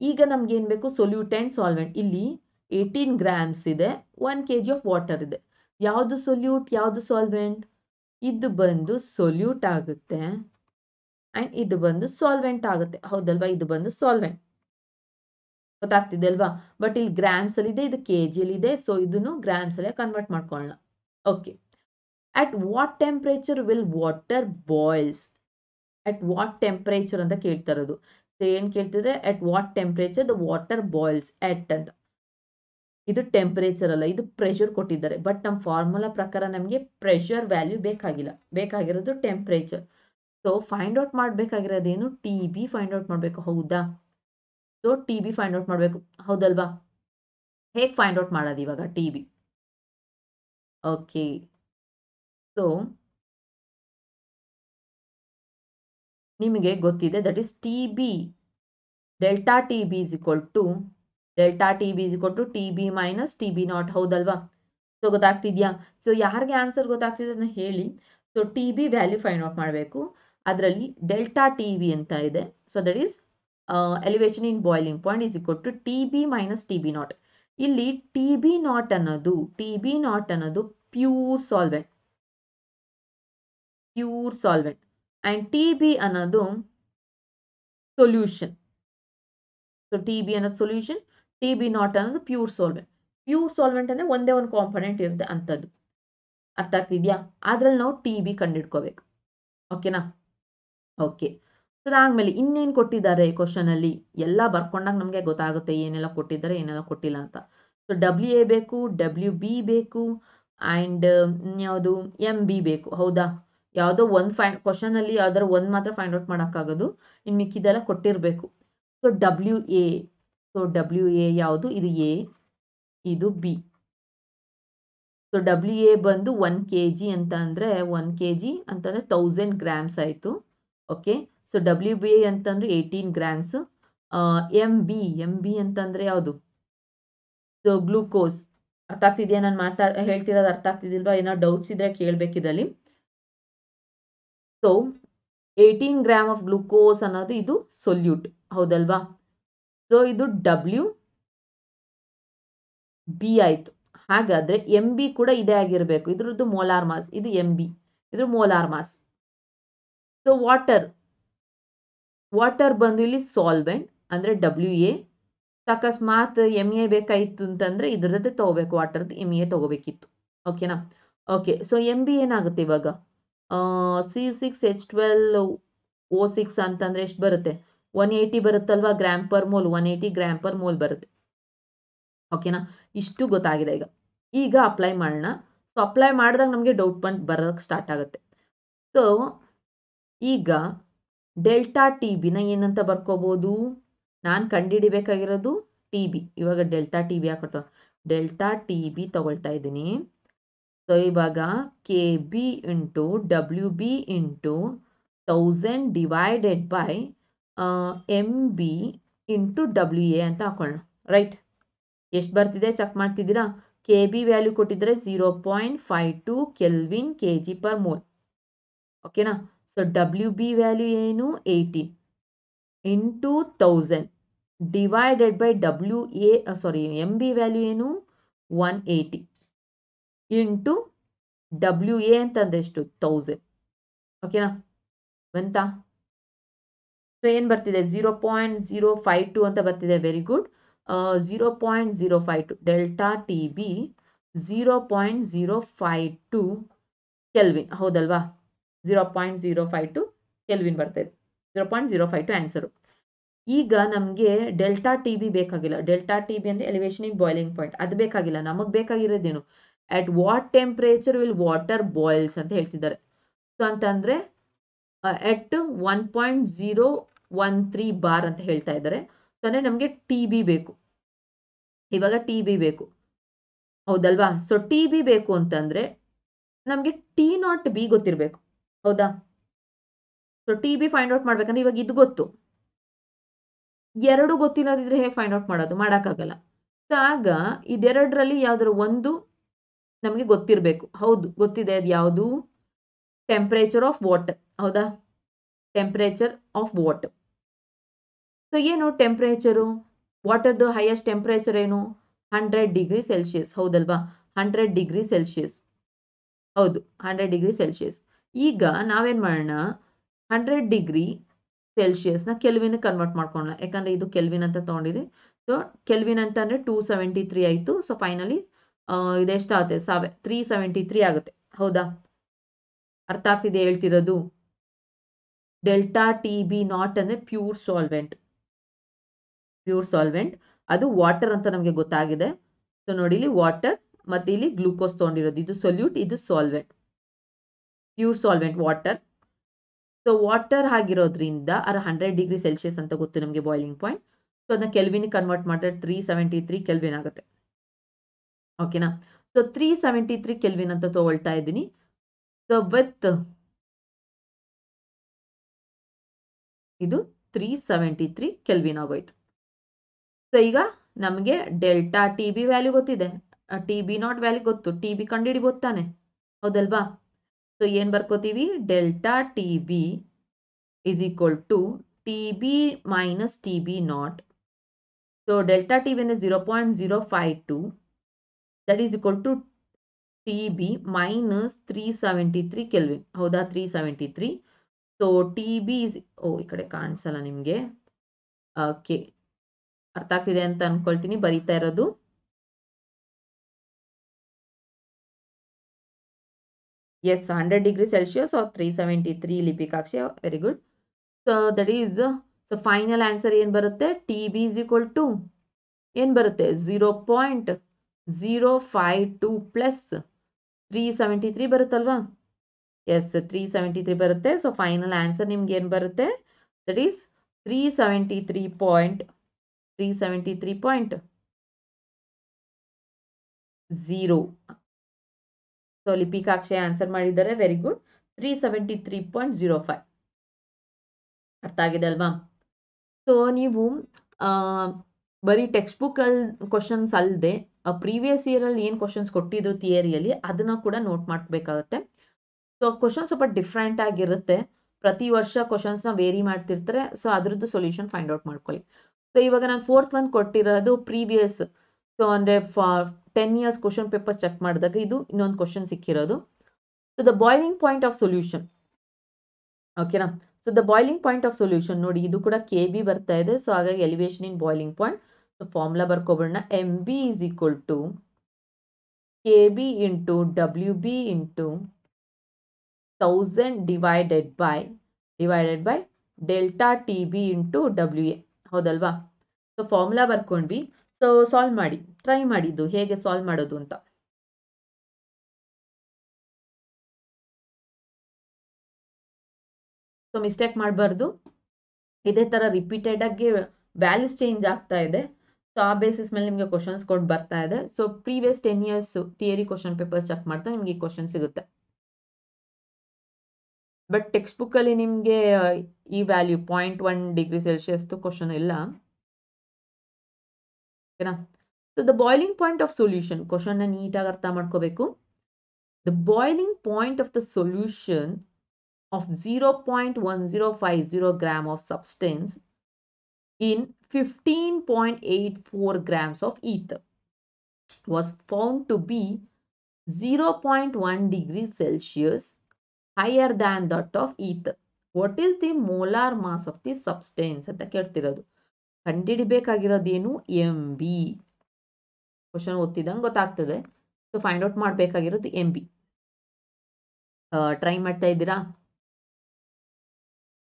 ಈಗ ನಮ್ಗೆ ಏನು ಬೇಕು? ಸೊಲ್ಯೂಟೆಂಟ್ ಸಾಲ್ವೆಂಟ್ ಇಲ್ಲಿ ಏಯ್ಟೀನ್ ಗ್ರಾಮ್ಸ್ ಇದೆ one K G of water ಇದೆ. ಯಾವುದು ಸೊಲ್ಯೂಟ್ ಯಾವುದು ಸಾಲ್ವೆಂಟ್ ಇದು ಬಂದು ಸೊಲ್ಯೂಟ್ ಆಗುತ್ತೆ. ಅಂಡ್ ಇದು ಬಂದು ಸಾಲ್ವೆಂಟ್ ಆಗುತ್ತೆ. ಹೌದಲ್ವಾ? ಇದು ಬಂದು ಸಾಲ್ವೆಂಟ್ ಗೊತ್ತಾಗ್ತಿದೆ ಅಲ್ವಾ? ಬಟ್ ಇಲ್ಲಿ ಗ್ರಾಮ್ಸ್ ಅಲ್ಲಿ ಇದೆ, ಇದು ಕೆ ಜಿಯಲ್ಲಿ ಇದೆ ಸೊ ಇದನ್ನು ಗ್ರಾಮ್ಸ್ ಅಲ್ಲೇ ಕನ್ವರ್ಟ್ ಮಾಡ್ಕೊಳ್ಳೋಣ. Okay at what temperature will water boils at what temperature ಅಂತ ಕೇಳ್ತಾ ಇರೋದು. ಏನು ಕೇಳ್ತಿದ್ರೆ at what temperature the water boils at ಅಂತ. ಇದು ಟೆಂಪರೇಚರ್ ಅಲ್ಲ, ಇದು ಪ್ರೆಷರ್ ಕೊಟ್ಟಿದ್ದಾರೆ. ಬಟ್ ನಮ್ಮ ಫಾರ್ಮುಲಾ ಪ್ರಕಾರ ನಮಗೆ ಪ್ರೆಷರ್ ವ್ಯಾಲ್ಯೂ ಬೇಕಾಗಿಲ್ಲ. ಬೇಕಾಗಿರೋದು ಟೆಂಪ್ರೇಚರ್ ಸೊ ಫೈಂಡ್ ಔಟ್ ಮಾಡಬೇಕಾಗಿರೋದೇನು ಟಿ ಬಿ ಫೈಂಡ್ ಔಟ್ ಮಾಡಬೇಕು, ಹೌದಾ? So T B find out ಮಾಡಬೇಕು, ಹೌದಲ್ವಾ? ಹೇಗೆ ಫೈಂಡ್ ಔಟ್ ಮಾಡೋದು ಇವಾಗ ಟಿ ಬಿ ಓಕೆ ಸೊ ನಿಮಗೆ ಗೊತ್ತಿದೆ that is T B delta T B is equal to delta T B is equal to B minus T B nought ಹೌದಲ್ವಾ so ಗೊತ್ತಾಗ್ತಿದ್ಯಾ so ಯಾರಿಗೆ ಆನ್ಸರ್ ಗೊತ್ತಾಗ್ತಿದೆ ಅದನ್ನ ಹೇಳಿ so T B value find out ಮಾಡಬೇಕು ಅದರಲ್ಲಿ ಡೆಲ್ಟಾ ಟಿ ಬಿ ಅಂತ ಇದೆ so that is elevation in boiling point is equal to T B minus T B nought ಇಲ್ಲಿ ಟಿ ಬಿ ನಾಟ್ ಅನ್ನೋದು ಟಿ ಬಿ ನಾಟ್ ಅನ್ನೋದು pure solvent pure solvent and T B ಅನ್ನೋದು solution so T B ಅನ್ನೋದು solution T B nought ಅನ್ನೋದು pure solvent pure solvent ಅಂದರೆ ಒಂದೇ ಒಂದು component ಇರುತ್ತೆ ಅಂಥದ್ದು. ಅರ್ಥ ಆಗ್ತಿದ್ಯಾ? ಅದ್ರಲ್ಲಿ ನಾವು ಟಿ ಬಿ ಕಂಡಿಡ್ಕೋಬೇಕು. ಓಕೆನಾ ಓಕೆ ಅದಾದಮೇಲೆ ಇನ್ನೇನು ಕೊಟ್ಟಿದ್ದಾರೆ ಕ್ವಶನಲ್ಲಿ ಎಲ್ಲ ಬರ್ಕೊಂಡಾಗ ನಮಗೆ ಗೊತ್ತಾಗುತ್ತೆ ಏನೆಲ್ಲ ಕೊಟ್ಟಿದ್ದಾರೆ, ಏನೆಲ್ಲ ಕೊಟ್ಟಿಲ್ಲ ಅಂತ. ಸೊ ಡಬ್ಲ್ಯೂ ಎ ಬೇಕು ಡಬ್ಲ್ಯೂ ಬಿ ಬೇಕು ಆ್ಯಂಡ್ ಯಾವುದು? ಎಂ ಬಿ ಬೇಕು. ಹೌದಾ? ಯಾವುದೋ ಒಂದು ಫೈನ್ ಕ್ವಶನಲ್ಲಿ ಯಾವ್ದಾರು ಒಂದು ಮಾತ್ರ ಫೈಂಡ್ ಔಟ್ ಮಾಡೋಕ್ಕಾಗೋದು. ಇನ್ನು ಮಿಕ್ಕಿದೆಲ್ಲ ಕೊಟ್ಟಿರಬೇಕು. So W A so W A ಯಾವುದು? ಇದು ಎ ಇದು ಬಿ ಸೊ ಡಬ್ಲ್ಯೂ ಎ ಬಂದು ಒನ್ ಕೆ ಜಿ ಅಂತ ಅಂದರೆ ಒನ್ ಕೆ ಜಿ ಅಂತಂದರೆ ತೌಸಂಡ್ ಗ್ರಾಮ್ಸ್ ಆಯಿತು. Okay so W B A ಅಂತಂದರೆ eighteen grams M B M B ಅಂತಂದರೆ ಯಾವುದು? ಸೊ ಗ್ಲೂಕೋಸ್ ಅರ್ಥ ಆಗ್ತಿದೆಯಾ? ನಾನು ಮಾತಾ ಹೇಳ್ತಿರೋದು ಅರ್ಥ ಆಗ್ತಿದಿಲ್ವಾ? ಏನೋ ಡೌಟ್ಸ್ ಇದ್ರೆ ಕೇಳಬೇಕಿದಲ್ಲಿ so eighteen gram of glucose ಅನ್ನೋದು ಇದು ಸೊಲ್ಯೂಟ್ ಹೌದಲ್ವಾ? ಸೊ ಇದು ಡಬ್ಲ್ಯೂ ಬಿ ಆಯಿತು. ಹಾಗಾದರೆ ಎಂ ಬಿ ಕೂಡ ಇದೇ ಆಗಿರಬೇಕು. ಇದ್ರದ್ದು ಮೋಲಾರ್ ಮಾಸ್ ಇದು ಎಂ ಬಿ ಇದ್ರ molar mass so water water ಬಂದು ಇಲ್ಲಿ ಸಾಲ್ವೆಂಟ್ ಅಂದರೆ ಡಬ್ಲ್ಯೂ ಎ ಅಕಸ್ಮಾತ್ ಎಂ ಎ ಬೇಕಾಯಿತು ಅಂತಂದರೆ ಇದರದ್ದೇ ತೊಗೋಬೇಕು ವಾಟರ್ದು ಎಂ ಎ ತೊಗೋಬೇಕಿತ್ತು. ಓಕೆನಾ ಓಕೆ ಸೊ ಎಂ ಬಿ ಏನಾಗುತ್ತೆ ಇವಾಗ? C six H twelve O six ಅಂತಂದರೆ ಎಷ್ಟು ಬರುತ್ತೆ? One eighty ಬರುತ್ತಲ್ವಾ gram per mole one eighty gram per mole ಬರುತ್ತೆ. ಓಕೆನಾ ಇಷ್ಟು ಗೊತ್ತಾಗಿದೆ ಈಗ. ಈಗ ಅಪ್ಲೈ ಮಾಡೋಣ. ಸೊ ಅಪ್ಲೈ ಮಾಡಿದಾಗ ನಮಗೆ ಡೌಟ್ ಬಂದು ಬರೋಕ್ಕೆ ಸ್ಟಾರ್ಟ್ ಆಗುತ್ತೆ. ಸೊ ಈಗ ಡೆಲ್ಟಾ ಟಿ ಬಿನ ಏನಂತ ಬರ್ಕೋಬೋದು? ನಾನು ಕಂಡುಹಿಡಿಬೇಕಾಗಿರೋದು ಟಿ ಬಿ ಇವಾಗ ಡೆಲ್ಟಾ ಟಿ ಬಿ ಹಾಕೊಳ್ತಾವ ಡೆಲ್ಟಾ ಟಿ ಬಿ ತಗೊಳ್ತಾ ಇದ್ದೀನಿ. ಸೊ ಇವಾಗ K B into W B into thousand divided by M B into W A ಅಂತ ಹಾಕೊಳ್ಳೋಣ. ರೈಟ್ ಎಷ್ಟು ಬರ್ತಿದೆ? ಚೆಕ್ ಮಾಡ್ತಿದ್ದೀರಾ? ಕೆ ಬಿ ವ್ಯಾಲ್ಯೂ ಕೊಟ್ಟಿದ್ರೆ zero point five two kelvin K G per mole ಓಕೆನಾ ಸೊ ಡಬ್ಲ್ಯೂ ಬಿ ವ್ಯಾಲ್ಯೂ ಏನು? Eighteen into thousand divided by W A sorry M B value ಏನು? One eighty into W A ಅಂತಂದೆಷ್ಟು thousand ಓಕೆನಾ ಬಂತಾ? So ಏನು ಬರ್ತಿದೆ zero point zero five two ಅಂತ ಬರ್ತಿದೆ very good zero point zero five two delta T B zero point zero five two kelvin ಹೌದಲ್ವಾ? Zero point zero five two kelvin ಬರ್ತಾಯಿದೆ zero point zero five two answer ಈಗ ನಮಗೆ delta T B ಬೇಕಾಗಿಲ್ಲ. Delta T B ಅಂದರೆ elevation in boiling point ಅದು ಬೇಕಾಗಿಲ್ಲ. ನಮಗೆ ಬೇಕಾಗಿರೋದೇನು at what temperature will water boils ಅಂತ ಹೇಳ್ತಿದ್ದಾರೆ. ಸೊ ಅಂತಂದರೆ at one point zero one three bar ಅಂತ ಹೇಳ್ತಾ ಇದ್ದಾರೆ. ಸೊ ಅಂದರೆ ನಮಗೆ ಟಿ ಬಿ ಬೇಕು. ಇವಾಗ ಟಿ ಬಿ ಬೇಕು. ಹೌದಲ್ವಾ? ಸೊ ಟಿ ಬಿ ಬೇಕು ಅಂತಂದ್ರೆ ನಮಗೆ ಟಿ ನಾಟ್ ಬಿ ಗೊತ್ತಿರಬೇಕು. ಹೌದಾ? So T B find out ಮಾಡ್ಬೇಕಂದ್ರೆ ಇವಾಗ ಇದು ಗೊತ್ತು. ಎರಡು ಗೊತ್ತಿಲ್ಲದಿದ್ರೆ ಹೇಗೆ ಫೈಂಡ್ ಔಟ್ ಮಾಡೋದು? ಮಾಡೋಕ್ಕಾಗಲ್ಲ. ಸೊ ಆಗ ಇದೆರಡರಲ್ಲಿ ಯಾವ್ದಾದ್ರು ಒಂದು ನಮಗೆ ಗೊತ್ತಿರಬೇಕು. ಹೌದು, ಗೊತ್ತಿದೆ ಅದು ಯಾವುದು? ಟೆಂಪ್ರೇಚರ್ ಆಫ್ ವಾಟರ್ ಹೌದಾ? ಟೆಂಪ್ರೇಚರ್ ಆಫ್ ವಾಟರ್ ಸೊ ಏನು ಟೆಂಪ್ರೇಚರು ವಾಟರ್ದು ಹೈಯೆಸ್ಟ್ ಟೆಂಪ್ರೇಚರ್ ಏನು? ಹಂಡ್ರೆಡ್ ಡಿಗ್ರಿ ಸೆಲ್ಸಿಯಸ್ ಹೌದಲ್ವಾ? ಹಂಡ್ರೆಡ್ ಡಿಗ್ರಿ ಸೆಲ್ಸಿಯಸ್ ಹೌದು ಹಂಡ್ರೆಡ್ ಡಿಗ್ರಿ ಸೆಲ್ಸಿಯಸ್ ಈಗ ನಾವೇನು ಮಾಡೋಣ? ಹಂಡ್ರೆಡ್ ಡಿಗ್ರಿ ಸೆಲ್ಸಿಯಸ್ನ ಕೆಲ್ವಿನ ಕನ್ವರ್ಟ್ ಮಾಡ್ಕೊಳ್ಳೋಣ ಯಾಕಂದರೆ ಇದು ಕೆಲ್ವಿನ್ ಅಂತ ತೊಗೊಂಡಿದೆ. ಸೊ ಕೆಲ್ವಿನ್ ಅಂತ ಅಂದರೆ ಟೂ ಸೆವೆಂಟಿ ತ್ರೀ ಆಯಿತು ಸೊ ಫೈನಲಿ ಇದೆಷ್ಟಾಗುತ್ತೆ? ಸಾವೆ ತ್ರೀ ಸೆವೆಂಟಿ ತ್ರೀ ಆಗುತ್ತೆ. ಹೌದಾ? ಅರ್ಥ ಆಗ್ತಿದೆ ಹೇಳ್ತಿರೋದು? ಡೆಲ್ಟಾ ಟಿ ಬಿ ನಾಟ್ ಅಂದರೆ ಪ್ಯೂರ್ ಸಾಲ್ವೆಂಟ್ ಪ್ಯೂರ್ ಸಾಲ್ವೆಂಟ್. ಅದು ವಾಟರ್ ಅಂತ ನಮಗೆ ಗೊತ್ತಾಗಿದೆ. ಸೊ ನೋಡಿ ಇಲ್ಲಿ ವಾಟರ್ ಮತ್ತು ಇಲ್ಲಿ ಗ್ಲೂಕೋಸ್ ತೊಗೊಂಡಿರೋದು. ಇದು ಸೊಲ್ಯೂಟ್, ಇದು solvent. Pure solvent water. So water ಆಗಿರೋದ್ರಿಂದ ಅದರ ಹಂಡ್ರೆಡ್ ಡಿಗ್ರಿ ಸೆಲ್ಸಿಯಸ್ ಅಂತ ಗೊತ್ತು ನಮಗೆ ಬಾಯ್ಲಿಂಗ್ ಪಾಯಿಂಟ್. ಸೊ ಅದನ್ನ ಕೆಲ್ವಿನ್ ಕನ್ವರ್ಟ್ ಮಾಡಿದ್ರೆ ತ್ರೀ ಸೆವೆಂಟಿ ತ್ರೀ ಕೆಲ್ವಿನ್ ಆಗುತ್ತೆ. ಓಕೆನಾ? So three seventy three kelvin ಅಂತ ತಗೊಳ್ತಾ ಇದ್ದೀನಿ. ಸೊ ವಿತ್ ಇದು ತ್ರೀ ಸೆವೆಂಟಿ ತ್ರೀ ಕೆಲ್ವಿನ್ ಆಗೋಯ್ತು. ಸೊ ಈಗ ನಮಗೆ ಡೆಲ್ಟಾ ಟಿ ಬಿ ವ್ಯಾಲ್ಯೂ ಗೊತ್ತಿದೆ. ಟಿ ಬಿ ನಾಟ್ ವ್ಯಾಲ್ಯೂ ಗೊತ್ತು. ಟಿ ಬಿ ಕಂಡುಹಿಡಿಬೋದು ತಾನೆ. ಹೌದಲ್ವಾ? ಸೊ ಏನು ಬರ್ಕೋತೀವಿ? Delta T B is equal to T B minus T B naught so delta T ಬಿನ zero point zero five two that is equal to T B minus three seventy three kelvin ಹೌದಾ? Three seventy three so T B is ಓ, ಈ ಕಡೆ ಕಾಣಿಸಲ್ಲ ನಿಮಗೆ. Okay ಅರ್ಥ ಆಗ್ತಿದೆ ಅಂತ ಅನ್ಕೊಳ್ತೀನಿ, ಬರಿತಾ ಇರೋದು. Yes hundred degree Celsius or three seventy three Lipikakshi very good so that is so final answer ಏನ್ ಬರುತ್ತೆ? T B is equal to ಏನ್ ಬರುತ್ತೆ? Zero point zero five two plus three seventy three ಬರುತ್ತಲ್ವಾ? S three seventy three ಬರುತ್ತೆ. So final answer ನಿಮ್ಗೆ ಏನು ಬರುತ್ತೆ? That is three seventy three point three seventy three point zero so Lipikakshaya answer ಮಾಡಿದ್ದಾರೆ. Very good three seventy three point zero five ಅರ್ಥ ಆಗಿದೆ ಅಲ್ವಾ? So ನೀವು ಬರೀ ಟೆಕ್ಸ್ಟ್ ಬುಕ್ ಅಲ್ಲಿ ಕ್ವಶನ್ಸ್ ಅಲ್ಲದೆ ಪ್ರೀವಿಯಸ್ ಅಲ್ಲಿ ಏನು ಕ್ವಶನ್ಸ್ ಕೊಟ್ಟಿದ್ರು ಥಿಯರಿಯಲ್ಲಿ ಅದನ್ನ ಕೂಡ ನೋಟ್ ಮಾಡಬೇಕಾಗುತ್ತೆ. ಸೊ ಕ್ವಶನ್ ಸ್ವಲ್ಪ ಡಿಫ್ರೆಂಟ್ ಆಗಿರುತ್ತೆ. ಪ್ರತಿ ವರ್ಷ ಕ್ವಶನ್ಸ್ನ ವೇರಿ ಮಾಡ್ತಿರ್ತಾರೆ. ಸೊ ಅದ್ರದ್ದು ಸೊಲ್ಯೂಷನ್ ಫೈಂಡ್ ಔಟ್ ಮಾಡ್ಕೊಳ್ಳಿ. ಸೊ ಇವಾಗ ನಾನು ಫೋರ್ತ್ ಒನ್ ಕೊಟ್ಟಿರೋದು ಪ್ರೀವಿಯಸ್ ಸೊ ಅಂದರೆ for ten years question papers check ಮಾಡಿದಾಗ ಇದು ಇನ್ನೊಂದು ಕ್ವಶನ್ ಸಿಕ್ಕಿರೋದು. So the boiling point of solution ಓಕೆನಾ so the boiling point of solution ನೋಡಿ ಇದು ಕೂಡ ಕೆ ಬಿ ಬರ್ತಾ ಇದೆ. ಸೊ ಹಾಗಾಗಿ elevation in boiling point so formula ಬರ್ಕೊಬಿಡೋಣ. M B is equal to K B into W B into thousand divided by divided by delta T B into W A ಹೌದಲ್ವಾ? So formula ಬರ್ಕೊಂಡ್ವಿ. So solve ಮಾಡಿ try ಮಾಡಿದ್ದು, ಹೇಗೆ solve ಮಾಡೋದು ಅಂತ. So mistake ಮಾಡಬಾರ್ದು. ಇದೇ ಥರ ರಿಪೀಟೆಡ್ ಆಗಿ ವ್ಯಾಲ್ಯೂಸ್ ಚೇಂಜ್ ಆಗ್ತಾ ಇದೆ. ಸೊ ಆ ಬೇಸಿಸ್ ಮೇಲೆ ನಿಮಗೆ ಕ್ವಶನ್ಸ್ ಕೊಟ್ಟು ಬರ್ತಾ ಇದೆ. So previous ten years theory question papers check ಮಾಡ್ತಾ ನಿಮಗೆ ಈ ಕ್ವಶನ್ ಸಿಗುತ್ತೆ. ಬಟ್ ಟೆಕ್ಸ್ಟ್ ಬುಕ್ಕಲ್ಲಿ ನಿಮಗೆ, ಈ ವ್ಯಾಲ್ಯೂ ಪಾಯಿಂಟ್ ಒನ್ ಡಿಗ್ರಿ ಸೆಲ್ಸಿಯಸ್ದು ಕ್ವಶನ್ ಇಲ್ಲ. ಓಕೆನಾ so the boiling point of solution ಕ್ವಶನ್ನ ನೀಟಾಗಿ ಅರ್ಥ ಮಾಡ್ಕೋಬೇಕು. The boiling point of the solution of zero point one zero five zero gram of substance in fifteen point eight four grams of ether was found to be zero point one degree Celsius higher than that of ether what is the molar mass of the substance ಅಂತ ಕೇಳ್ತಿರೋದು. ಕಂಡುಹಿಡಿಬೇಕಾಗಿರೋದೇನು M B question ಓದ್ತಿದ್ದಂಗೆ ಗೊತ್ತಾಗ್ತದೆ. So find out ಮಾಡಬೇಕಾಗಿರೋದು M B try ಮಾಡ್ತಾ ಇದ್ದೀರಾ?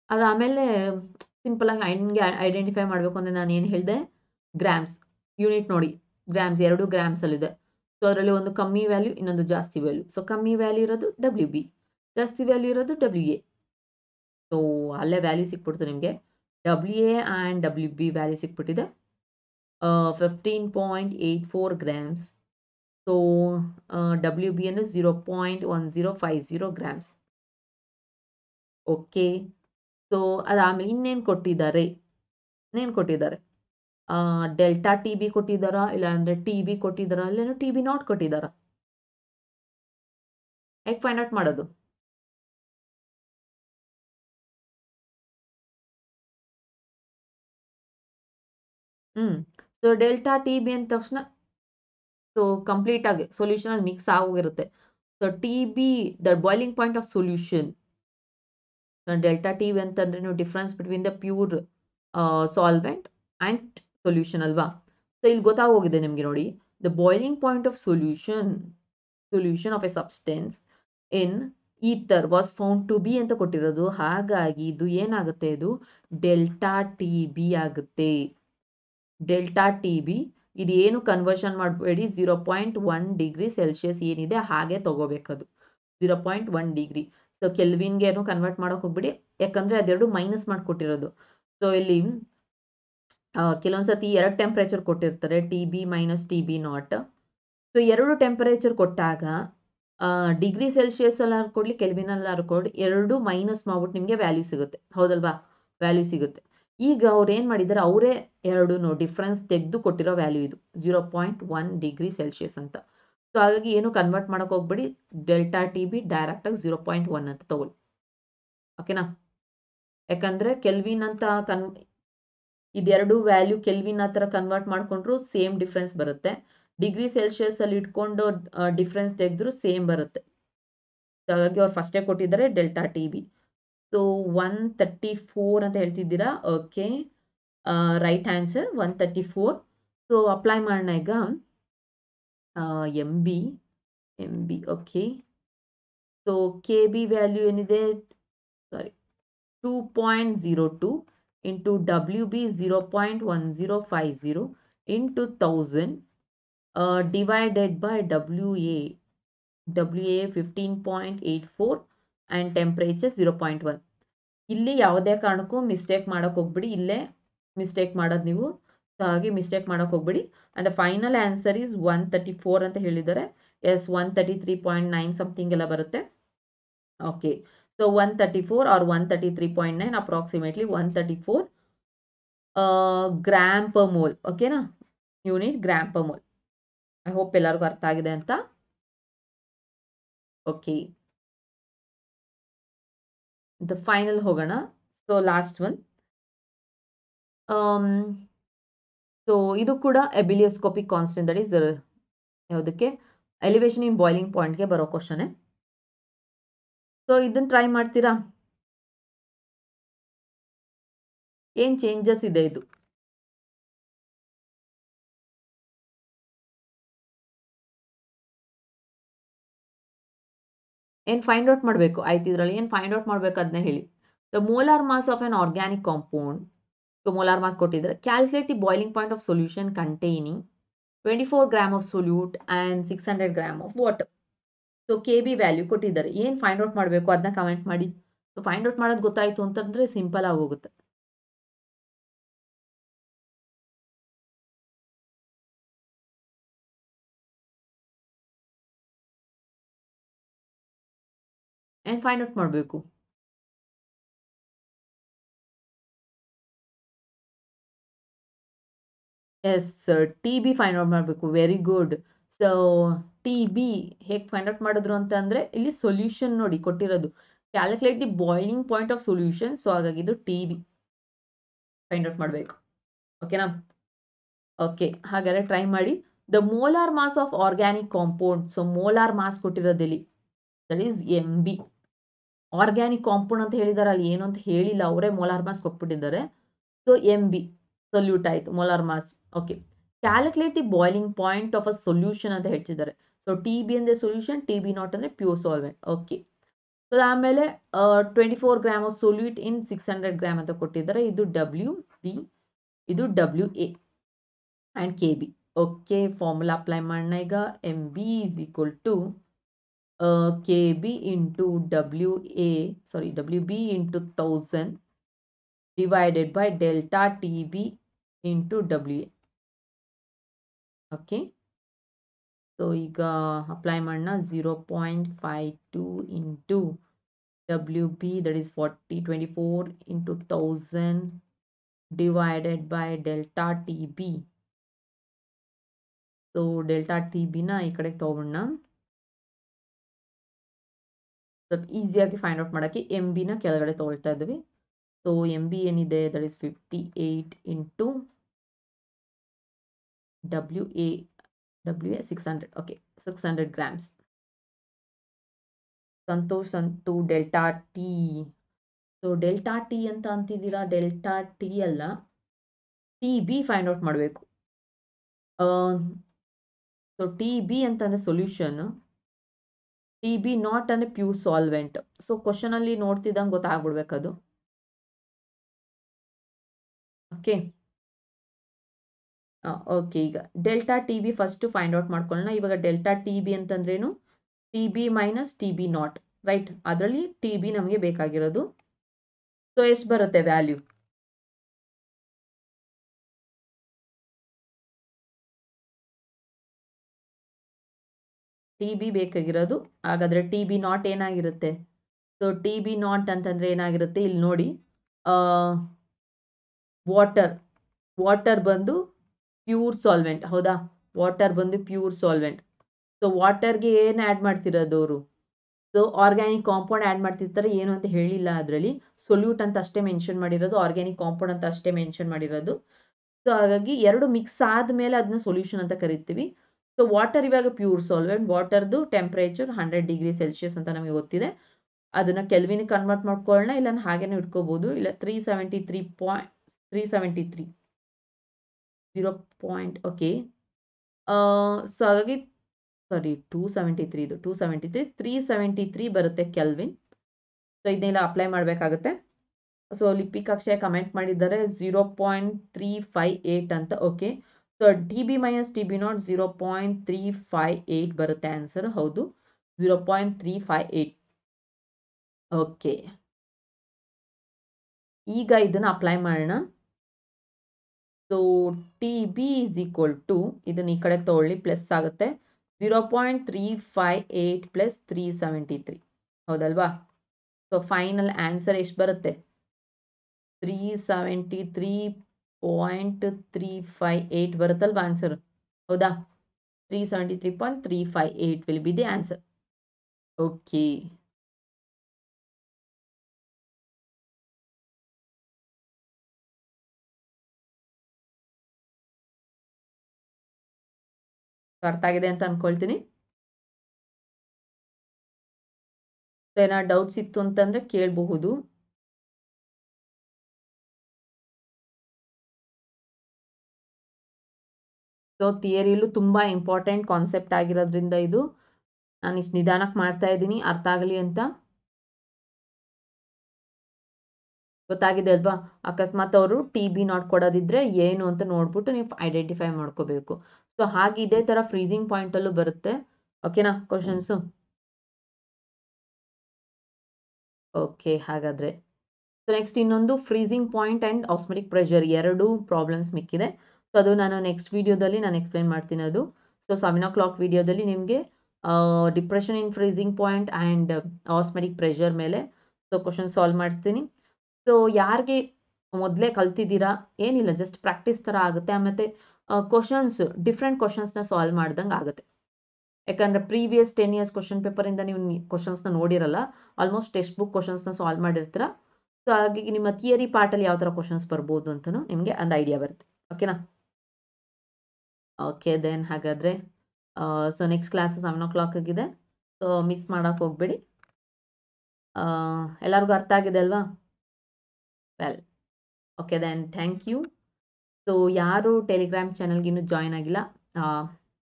ಅದು ಆಮೇಲೆ simple ಆಗಿ ಹಂಗೆ ಐಡೆಂಟಿಫೈ ಮಾಡಬೇಕು ಅಂದರೆ ನಾನು ಏನು ಹೇಳಿದೆ? ಗ್ರಾಮ್ಸ್ ಯೂನಿಟ್ ನೋಡಿ. ಗ್ರಾಮ್ಸ್ ಎರಡು ಗ್ರಾಮ್ಸಲ್ಲಿದೆ ಸೊ ಅದರಲ್ಲಿ ಒಂದು ಕಮ್ಮಿ ವ್ಯಾಲ್ಯೂ ಇನ್ನೊಂದು ಜಾಸ್ತಿ ವ್ಯಾಲ್ಯೂ ಸೊ ಕಮ್ಮಿ ವ್ಯಾಲ್ಯೂ ಇರೋದು ಡಬ್ಲ್ಯೂ ಬಿ ಜಾಸ್ತಿ ವ್ಯಾಲ್ಯೂ ಇರೋದು ಡಬ್ಲ್ಯೂ ಎ ಸೊ ಅಲ್ಲೇ ವ್ಯಾಲ್ಯೂ ಸಿಕ್ಬಿಡ್ತು ನಿಮಗೆ. W A and W B value ಸಿಕ್ಬಿಟ್ಟಿದೆ. Fifteen point eight four grams so W B ಅನ್ನು zero point one zero five zero grams okay so ಅದಾದಮೇಲೆ ಇನ್ನೇನು ಕೊಟ್ಟಿದ್ದಾರೆ? ಇನ್ನೇನು ಕೊಟ್ಟಿದ್ದಾರೆ? ಡೆಲ್ಟಾ ಟಿ ಬಿ ಕೊಟ್ಟಿದ್ದಾರಾ? ಇಲ್ಲ ಅಂದರೆ ಟಿ ಬಿ ಕೊಟ್ಟಿದ್ದಾರಾ? ಇಲ್ಲ ಟಿ ಬಿ ನಾಟ್ ಕೊಟ್ಟಿದ್ದಾರಾ? ಹೇಗೆ ಫೈಂಡ್ ಔಟ್ ಮಾಡೋದು? ಹ್ಞೂ ಸೊ ಡೆಲ್ಟಾ ಟಿ ಬಿ ಅಂದ ತಕ್ಷಣ ಸೊ ಕಂಪ್ಲೀಟ್ ಆಗಿ ಸೊಲ್ಯೂಷನ್ ಅಲ್ಲಿ mix ಆಗೋಗಿರುತ್ತೆ. So T B the boiling point of solution delta T B ಅಂತಂದ್ರೆ ನೀವು difference between the pure solvent and solution ಅಲ್ವಾ? ಸೊ ಇಲ್ಲಿ ಗೊತ್ತಾಗೋಗಿದೆ ನಿಮಗೆ ನೋಡಿ. The boiling point of solution solution of a substance in ether was found to be ಅಂತ ಕೊಟ್ಟಿರೋದು. ಹಾಗಾಗಿ ಇದು ಏನಾಗುತ್ತೆ? ಇದು ಡೆಲ್ಟಾ ಟಿ ಬಿ ಆಗುತ್ತೆ. ಡೆಲ್ಟಾ ಟಿ ಬಿ ಇದು ಏನು ಕನ್ವರ್ಷನ್ ಮಾಡಬೇಡಿ zero point one degree Celsius ಏನಿದೆ ಹಾಗೆ ತಗೋಬೇಕದು zero point one degree so ಕೆಲ್ವಿನ್ಗೆ ಏನು ಕನ್ವರ್ಟ್ ಮಾಡೋಕೆ ಹೋಗ್ಬಿಡಿ, ಯಾಕಂದರೆ ಅದೆರಡು ಮೈನಸ್ ಮಾಡಿಕೊಟ್ಟಿರೋದು. ಸೊ ಇಲ್ಲಿ ಕೆಲವೊಂದು ಸತಿ ಎರಡು ಟೆಂಪ್ರೇಚರ್ ಕೊಟ್ಟಿರ್ತಾರೆ T B minus T B naught so ಎರಡು ಟೆಂಪರೇಚರ್ ಕೊಟ್ಟಾಗ ಡಿಗ್ರಿ ಸೆಲ್ಸಿಯಸ್ ಅಲ್ಲಾರು ಕೆಲ್ವಿನಲ್ಲಿ ಕೆಲ್ವಿನಲ್ಲಾರು ಕೊಡಿ, ಎರಡು ಮೈನಸ್ ಮಾಡ್ಬಿಟ್ಟು ನಿಮಗೆ ವ್ಯಾಲ್ಯೂ ಸಿಗುತ್ತೆ. ಹೌದಲ್ವಾ? ವ್ಯಾಲ್ಯೂ ಸಿಗುತ್ತೆ. ಈಗ ಅವ್ರು ಏನು ಮಾಡಿದ್ದಾರೆ, ಅವರೇ ಎರಡು ಡಿಫ್ರೆನ್ಸ್ ತೆಗೆದು ಕೊಟ್ಟಿರೋ ವ್ಯಾಲ್ಯೂ ಇದು zero point one degree Celsius ಅಂತ. ಸೊ ಹಾಗಾಗಿ ಏನು ಕನ್ವರ್ಟ್ ಮಾಡೋಕೆ ಹೋಗ್ಬೇಡಿ ಡೆಲ್ಟಾ ಟಿ ಬಿ ಡೈರೆಕ್ಟಾಗಿ ಝೀರೋ ಪಾಯಿಂಟ್ ಒನ್ ಅಂತ ತಗೊಳ್ಳಿ. ಓಕೆನಾ ಯಾಕಂದರೆ ಕೆಲ್ವಿನ್ ಅಂತ ಕನ್ ಇದೆರಡು ವ್ಯಾಲ್ಯೂ ಕೆಲ್ವಿನ್ ಆ ಥರ ಕನ್ವರ್ಟ್ ಮಾಡಿಕೊಂಡ್ರು ಸೇಮ್ ಡಿಫ್ರೆನ್ಸ್ ಬರುತ್ತೆ. ಡಿಗ್ರಿ ಸೆಲ್ಸಿಯಸ್ ಇಟ್ಕೊಂಡು ಡಿಫ್ರೆನ್ಸ್ ತೆಗೆದ್ರು ಸೇಮ್ ಬರುತ್ತೆ. ಹಾಗಾಗಿ ಅವ್ರು ಫಸ್ಟೇ ಕೊಟ್ಟಿದ್ದಾರೆ delta T B so one thirty four ಅಂತ ಹೇಳ್ತಿದ್ದೀರಾ? Okay right answer one thirty four so apply ಮಾಡೋಣ ಈಗ? M B M B okay so K B value ಏನಿದೆ? Sorry two point zero two into W B zero point one zero five zero into thousand divided by W A W A fifteen point eight four and temperature zero point one ಇಲ್ಲಿ ಯಾವುದೇ ಕಾರಣಕ್ಕೂ mistake ಮಾಡೋಕೆ ಹೋಗ್ಬಿಡಿ, ಇಲ್ಲೇ mistake ಮಾಡೋದು ನೀವು. So ಹಾಗೆ mistake ಮಾಡೋಕೆ ಹೋಗ್ಬಿಡಿ. And the final answer is one thirty four ಅಂತ ಹೇಳಿದ್ದಾರೆ. Yes one thirty three point nine something ಎಲ್ಲ ಬರುತ್ತೆ. Okay so one thirty four or one thirty three point nine approximately one thirty four gram per mole ಓಕೆನಾ unit gram per mole I hope ಎಲ್ಲರಿಗೂ ಅರ್ಥ ಆಗಿದೆ ಅಂತ. Okay the final ಹೋಗೋಣ. So last one so ಇದು ಕೂಡ ebullioscopic constant that is ಯಾವುದಕ್ಕೆ? Elevation in boiling ಪಾಯಿಂಟ್ಗೆ ಬರೋ ಕ್ವಶನೆ ಸೊ ಇದನ್ನು ಟ್ರೈ ಮಾಡ್ತೀರಾ? ಏನು ಚೇಂಜಸ್ ಇದೆ ಇದು? ಏನು ಫೈಂಡ್ ಔಟ್ ಮಾಡಬೇಕು? ಆಯ್ತು ಇದ್ರಲ್ಲಿ ಏನ್ ಫೈಂಡ್ ಔಟ್ ಮಾಡ್ಬೇಕು ಅದನ್ನ ಹೇಳಿ. The molar mass of an organic compound molar mass ಕೊಟ್ಟಿದ್ರೆ calculate the boiling point of solution containing twenty four gram of solute and six hundred gram of water so K B value ಕೊಟ್ಟಿದ್ದಾರೆ. ಏನು find out ಮಾಡಬೇಕು? ಅದನ್ನ comment ಮಾಡಿ. So find out ಮಾಡೋದು ಗೊತ್ತಾಯಿತು ಅಂತಂದರೆ simple ಆಗೋಗುತ್ತೆ ಏನು ಫೈಂಡ್ ಔಟ್ ಮಾಡಬೇಕು yes T B find out ಮಾಡಬೇಕು very good so T B ಹೇಗೆ ಫೈಂಡ್ ಔಟ್ ಮಾಡಿದ್ರು ಅಂತ ಅಂದರೆ, ಇಲ್ಲಿ ಸೊಲ್ಯೂಷನ್ ನೋಡಿ ಕೊಟ್ಟಿರೋದು. Calculate the boiling point of solution so ಹಾಗಾಗಿ ಇದು ಟಿ ಬಿ ಫೈಂಡ್ ಔಟ್ ಮಾಡಬೇಕು. ಓಕೆನಾ ಓಕೆ ಹಾಗಾದರೆ ಟ್ರೈ ಮಾಡಿ. The molar mass of organic compound so molar mass ಕೊಟ್ಟಿರೋದಿಲ್ಲಿ that is M B organic compound ಅಂತ ಹೇಳಿದ್ದಾರೆ ಅಲ್ಲಿ ಏನು ಅಂತ ಹೇಳಿಲ್ಲ, ಅವರೇ ಮೋಲಾರ್ ಮಾಸ್ ಕೊಟ್ಬಿಟ್ಟಿದ್ದಾರೆ. ಸೊ ಎಂ ಬಿ ಸೊಲ್ಯೂಟ್ ಆಯಿತು molar mass okay calculate the boiling point of a solution ಅಂತ ಹೇಳ್ತಿದ್ದಾರೆ. ಸೊ ಟಿ ಬಿ ಅಂದರೆ ಸೊಲ್ಯೂಷನ್ ಟಿ ಬಿ ನಾಟ್ ಅಂದರೆ ಪ್ಯೂರ್ ಸಾಲ್ವೆಂಟ್ ಓಕೆ ಸೊ ಆಮೇಲೆ twenty four gram of solute in six hundred gram ಅಂತ ಕೊಟ್ಟಿದ್ದಾರೆ. ಇದು W B ಇದು W A and K B okay formula apply ಮಾಡೋಣ ಈಗ. M B is equal to K B into W A sorry W B into thousand divided by delta TB into WA. Okay. So ಈಗ apply ಮಾಡೋಣ zero point five two into W B that is forty twenty four into thousand divided by delta T B so delta T ಬಿನ ಈ ಕಡೆಗೆ ತೊಗೊಳ್ಳೋಣ ಸ್ವಲ್ಪ ಈಸಿಯಾಗಿ find out ಮಾಡೋಕ್ಕೆ M ಬಿನ ಕೆಳಗಡೆ ತೊಗೊಳ್ತಾ ಇದ್ವಿ. ಸೊ ಎಂ ಬಿ ಏನಿದೆ? That is fifty eight into W A W A six hundred okay six hundred grams Santosh Santu delta T so delta T ಅಂತ ಅಂತಿದ್ದೀರಾ? ಡೆಲ್ಟಾ ಟಿ ಅಲ್ಲ. ಟಿ ಬಿ ಫೈಂಡ್ ಔಟ್ ಮಾಡಬೇಕು. So T B ಅಂತಂದರೆ solution T B not an pure solvent. So ಕ್ವಶನಲ್ಲಿ ನೋಡ್ತಿದ್ದಂಗೆ ಗೊತ್ತಾಗ್ಬಿಡ್ಬೇಕದು okay. Okay, ಈಗ delta T B first find out ಮಾಡ್ಕೊಳ್ಳೋಣ. ಇವಾಗ ಡೆಲ್ಟಾ ಟಿ ಬಿ ಅಂತಂದ್ರೇನು? T B minus T B naught, right? ಅದರಲ್ಲಿ ಟಿ ಬಿ ನಮಗೆ ಬೇಕಾಗಿರೋದು. ಸೊ, ಎಷ್ಟು ಬರುತ್ತೆ ವ್ಯಾಲ್ಯೂ? ಟಿ ಬಿ ಬೇಕಾಗಿರೋದು. ಹಾಗಾದ್ರೆ ಟಿ ಬಿ ನಾಟ್ ಏನಾಗಿರುತ್ತೆ? ಸೊ ಟಿ ಬಿ ನಾಟ್ ಅಂತಂದ್ರೆ ಏನಾಗಿರುತ್ತೆ? ಇಲ್ಲಿ ನೋಡಿ. ವಾಟರ್ ವಾಟರ್ ಬಂದು ಪ್ಯೂರ್ ಸಾಲ್ವೆಂಟ್ ಹೌದಾ? ವಾಟರ್ ಬಂದು ಪ್ಯೂರ್ ಸಾಲ್ವೆಂಟ್ ಸೊ ವಾಟರ್ಗೆ ಏನು ಆ್ಯಡ್ ಮಾಡ್ತಿರೋದು ಅವರು? ಸೊ ಆರ್ಗ್ಯಾನಿಕ್ ಕಾಂಪೌಂಡ್ ಆ್ಯಡ್ ಮಾಡ್ತಿರ್ತಾರೆ. ಏನು ಅಂತ ಹೇಳಿಲ್ಲ ಅದರಲ್ಲಿ. ಸೊಲ್ಯೂಟ್ ಅಂತ ಅಷ್ಟೇ ಮೆನ್ಷನ್ ಮಾಡಿರೋದು. ಆರ್ಗ್ಯಾನಿಕ್ ಕಾಂಪೌಂಡ್ ಅಂತ ಅಷ್ಟೇ ಮೆನ್ಷನ್ ಮಾಡಿರೋದು. ಸೊ ಹಾಗಾಗಿ ಎರಡು ಮಿಕ್ಸ್ ಆದಮೇಲೆ ಅದನ್ನ ಸೊಲ್ಯೂಷನ್ ಅಂತ ಕರಿತೀವಿ. ಸೊ ವಾಟರ್ ಇವಾಗ ಪ್ಯೂರ್ ಸಾಲ್ವೆಂಟ್ ವಾಟರ್ದು ಟೆಂಪ್ರೇಚರ್ ಹಂಡ್ರೆಡ್ ಡಿಗ್ರಿ ಸೆಲ್ಸಿಯಸ್ ಅಂತ ನಮಗೆ ಗೊತ್ತಿದೆ, ಅದನ್ನು ಕೆಲ್ವಿನ ಕನ್ವರ್ಟ್ ಮಾಡ್ಕೊಳ್ಳೋಣ ಇಲ್ಲ ಹಾಗೇನೆ ಇಟ್ಕೋಬೋದು. ಇಲ್ಲ three seventy three point three seventy three zero point okay so ಹಾಗಾಗಿ ಸಾರಿ ಟೂ ಸೆವೆಂಟಿ ತ್ರೀ ಇದು. Two seventy three three seventy three ಬರುತ್ತೆ ಕೆಲ್ವಿನ್ ಸೊ ಇದನ್ನೆಲ್ಲ ಅಪ್ಲೈ ಮಾಡಬೇಕಾಗತ್ತೆ. ಸೊ ಲಿಪಿಕ್ ಅಕ್ಷಯ ಕಮೆಂಟ್ ಮಾಡಿದ್ದಾರೆ zero point three five eight ಅಂತ okay so D B minus T B naught zero point three five eight ಬರುತ್ತೆ answer ಹೌದು. Zero point three five eight okay ಈಗ ಇದನ್ನು apply ಮಾಡೋಣ. So T B is equal to ಇದನ್ನು ಈ ಕಡೆ ತೊಗೊಳ್ಳಿ ಪ್ಲಸ್ ಆಗುತ್ತೆ. Zero point three five eight plus three seventy three ಹೌದಲ್ವಾ? ಸೊ ಫೈನಲ್ ಆನ್ಸರ್ ಎಷ್ಟು ಬರುತ್ತೆ? Three seventy three point three five eight ಬರುತ್ತಲ್ವಾ answer ಹೌದಾ? Three seventy three point three five eight will be the answer okay ಅರ್ಥ ಆಗಿದೆ ಅಂತ ಅನ್ಕೊಳ್ತೀನಿ. ಏನಾದ್ರು doubts ಇತ್ತು ಅಂತಂದ್ರೆ ಕೇಳಬಹುದು. ಸೊ ಥಿಯರಿಲೂ ತುಂಬ ಇಂಪಾರ್ಟೆಂಟ್ ಕಾನ್ಸೆಪ್ಟ್ ಆಗಿರೋದ್ರಿಂದ ಇದು. ನಾನು ಇಷ್ಟು ನಿಧಾನಕ್ಕೆ ಮಾಡ್ತಾ ಇದ್ದೀನಿ, ಅರ್ಥ ಆಗಲಿ ಅಂತ. ಗೊತ್ತಾಗಿದೆ ಅಲ್ವಾ? ಅಕಸ್ಮಾತ್ ಅವರು ಟಿ ಬಿ ನಾಟ್ ಕೊಡೋದಿದ್ರೆ ಏನು ಅಂತ ನೋಡ್ಬಿಟ್ಟು ನೀವು ಐಡೆಂಟಿಫೈ ಮಾಡ್ಕೋಬೇಕು. ಸೊ ಹಾಗೆ ಇದೇ ಥರ ಫ್ರೀಸಿಂಗ್ ಪಾಯಿಂಟಲ್ಲೂ ಬರುತ್ತೆ. ಓಕೆನಾ ಕ್ವಶನ್ಸು ಓಕೆ ಹಾಗಾದರೆ. ಸೊ ನೆಕ್ಸ್ಟ್ ಇನ್ನೊಂದು freezing point and osmotic pressure ಎರಡು ಪ್ರಾಬ್ಲಮ್ಸ್ ಮಿಕ್ಕಿದೆ. ಸೊ ಅದು ನಾನು ನೆಕ್ಸ್ಟ್ ವೀಡಿಯೋದಲ್ಲಿ ನಾನು ಎಕ್ಸ್ಪ್ಲೈನ್ ಮಾಡ್ತೀನಿ ಅದು. ಸೊ ಸೆವೆನ್ ಓ ಕ್ಲಾಕ್ ವೀಡಿಯೋದಲ್ಲಿ ನಿಮಗೆ depression in freezing point and osmotic pressure ಮೇಲೆ ಸೊ ಕ್ವಶನ್ ಸಾಲ್ವ್ ಮಾಡ್ತೀನಿ. ಸೊ ಯಾರಿಗೆ ಮೊದಲೇ ಕಲ್ತಿದ್ದೀರಾ? ಏನಿಲ್ಲ ಜಸ್ಟ್ ಪ್ರಾಕ್ಟೀಸ್ ಥರ ಆಗುತ್ತೆ. ಮತ್ತು ಕ್ವಶನ್ಸ್ ಡಿಫ್ರೆಂಟ್ ಕ್ವಶನ್ಸ್ನ ಸಾಲ್ವ್ ಮಾಡ್ದಂಗೆ ಆಗುತ್ತೆ. ಯಾಕಂದರೆ ಪ್ರೀವಿಯಸ್ ಟೆನ್ ಇಯರ್ಸ್ ಕ್ವಶನ್ ಪೇಪರಿಂದ ನೀವು ಕ್ವಶನ್ಸ್ನ ನೋಡಿರಲ್ಲ ಆಲ್ಮೋಸ್ಟ್ ಟೆಕ್ಸ್ಟ್ ಬುಕ್ ಕ್ವಶನ್ಸ್ನ ಸಾಲ್ವ್ ಮಾಡಿರ್ತೀರ. ಸೊ ಹಾಗಾಗಿ ನಿಮ್ಮ ಥಿಯರಿ ಪಾರ್ಟಲ್ಲಿ ಯಾವ ಥರ ಕ್ವಶನ್ಸ್ ಬರ್ಬೋದು ಅಂತಲೂ ನಿಮಗೆ ಒಂದು ಐಡಿಯಾ ಬರುತ್ತೆ. ಓಕೆನಾ ಓಕೆ ದೆನ್ ಹಾಗಾದರೆ so next class seven o'clock ಆಗಿದೆ. ಸೊ ಮಿಸ್ ಮಾಡೋಕೆ ಹೋಗಬೇಡಿ. ಎಲ್ಲರಿಗೂ ಅರ್ಥ ಆಗಿದೆ ಅಲ್ವಾ? Well okay then thank you so ಯಾರು ಟೆಲಿಗ್ರಾಮ್ ಚಾನಲ್ಗೆ ಇನ್ನೂ ಜಾಯ್ನ್ ಆಗಿಲ್ಲ.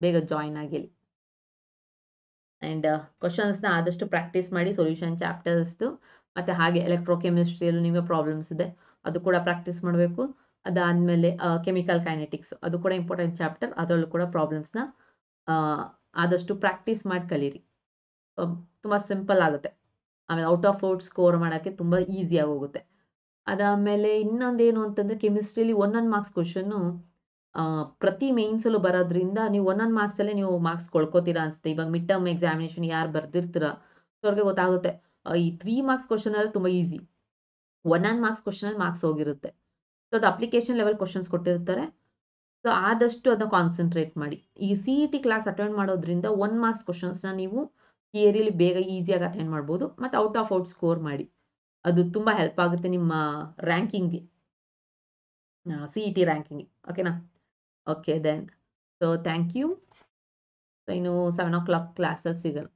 ಬೇಗ ಜಾಯ್ನ್ ಆಗಿಲ್ಲ ಆ್ಯಂಡ್ ಕ್ವಶನ್ಸ್ನ ಆದಷ್ಟು ಪ್ರಾಕ್ಟೀಸ್ ಮಾಡಿ ಸೊಲ್ಯೂಷನ್ ಚಾಪ್ಟರ್ಸ್ದು ಮತ್ತು ಹಾಗೆ ಎಲೆಕ್ಟ್ರೋಕೆಮಿಸ್ಟ್ರಿಯಲ್ಲೂ ನಿಮಗೆ ಪ್ರಾಬ್ಲಮ್ಸ್ ಇದೆ. ಅದು ಕೂಡ ಪ್ರಾಕ್ಟೀಸ್ ಮಾಡಬೇಕು. ಅದಾದಮೇಲೆ ಕೆಮಿಕಲ್ ಕೈನೆಟಿಕ್ಸ್ ಅದು ಕೂಡ ಇಂಪಾರ್ಟೆಂಟ್ ಚಾಪ್ಟರ್ ಅದರಲ್ಲೂ ಕೂಡ ಪ್ರಾಬ್ಲಮ್ಸ್ನ ಆದಷ್ಟು ಪ್ರಾಕ್ಟೀಸ್ ಮಾಡಿ ಕಲೀರಿ. ತುಂಬ ಸಿಂಪಲ್ ಆಗುತ್ತೆ. ಆಮೇಲೆ ಔಟ್ ಆಫ್ ಔಟ್ ಸ್ಕೋರ್ ಮಾಡೋಕ್ಕೆ ತುಂಬ ಈಸಿಯಾಗಿ ಹೋಗುತ್ತೆ. ಅದಾದಮೇಲೆ ಇನ್ನೊಂದೇನು ಅಂತಂದರೆ ಕೆಮಿಸ್ಟ್ರಿಲಿ ಒನ್ ಒನ್ ಮಾರ್ಕ್ಸ್ ಕ್ವಶನ್ನು ಪ್ರತಿ ಮೇನ್ಸಲ್ಲೂ ಬರೋದ್ರಿಂದ ನೀವು ಒನ್ ಒನ್ ಮಾರ್ಕ್ಸಲ್ಲೇ ನೀವು ಮಾರ್ಕ್ಸ್ ಕೊಳ್ಕೊತೀರಾ ಅನಿಸುತ್ತೆ. ಇವಾಗ ಮಿಡ್ ಟರ್ಮ್ ಎಕ್ಸಾಮಿನೇಷನ್ ಯಾರು ಬರ್ದಿರ್ತೀರ, ಅವ್ರಿಗೆ ಗೊತ್ತಾಗುತ್ತೆ. ಈ ತ್ರೀ ಮಾರ್ಕ್ಸ್ ಕ್ವಶನಲ್ಲಿ ತುಂಬ ಈಸಿ ಒನ್ ಆನ್ ಮಾರ್ಕ್ಸ್ ಕ್ವಶನಲ್ಲಿ ಮಾರ್ಕ್ಸ್ ಹೋಗಿರುತ್ತೆ. ಸೊ ಅದು ಅಪ್ಲಿಕೇಶನ್ ಲೆವೆಲ್ ಕ್ವಶನ್ಸ್ ಕೊಟ್ಟಿರ್ತಾರೆ. ಸೊ ಆದಷ್ಟು ಅದನ್ನ ಕಾನ್ಸಂಟ್ರೇಟ್ ಮಾಡಿ. ಈ C E T class attend ಮಾಡೋದ್ರಿಂದ ಒನ್ ಮಾರ್ಕ್ಸ್ ಕ್ವಶನ್ಸ್ನ ನೀವು ಥಿಯರಿಲಿ ಬೇಗ ಈಸಿಯಾಗಿ ಅಟೆಂಡ್ ಮಾಡ್ಬೋದು. ಮತ್ತು ಔಟ್ ಆಫ್ ಔಟ್ ಸ್ಕೋರ್ ಮಾಡಿ. ಅದು ತುಂಬ ಹೆಲ್ಪ್ ಆಗುತ್ತೆ ನಿಮ್ಮ ರ್ಯಾಂಕಿಂಗ್ಗೆ ಸಿ ಇ ಟಿ ರ್ಯಾಂಕಿಂಗ್ ಓಕೆನಾ okay then so thank you so ಇನ್ನು ಸೆವೆನ್ ಓ ಕ್ಲಾಕ್ ಕ್ಲಾಸಲ್ಲಿ ಸಿಗೋಣ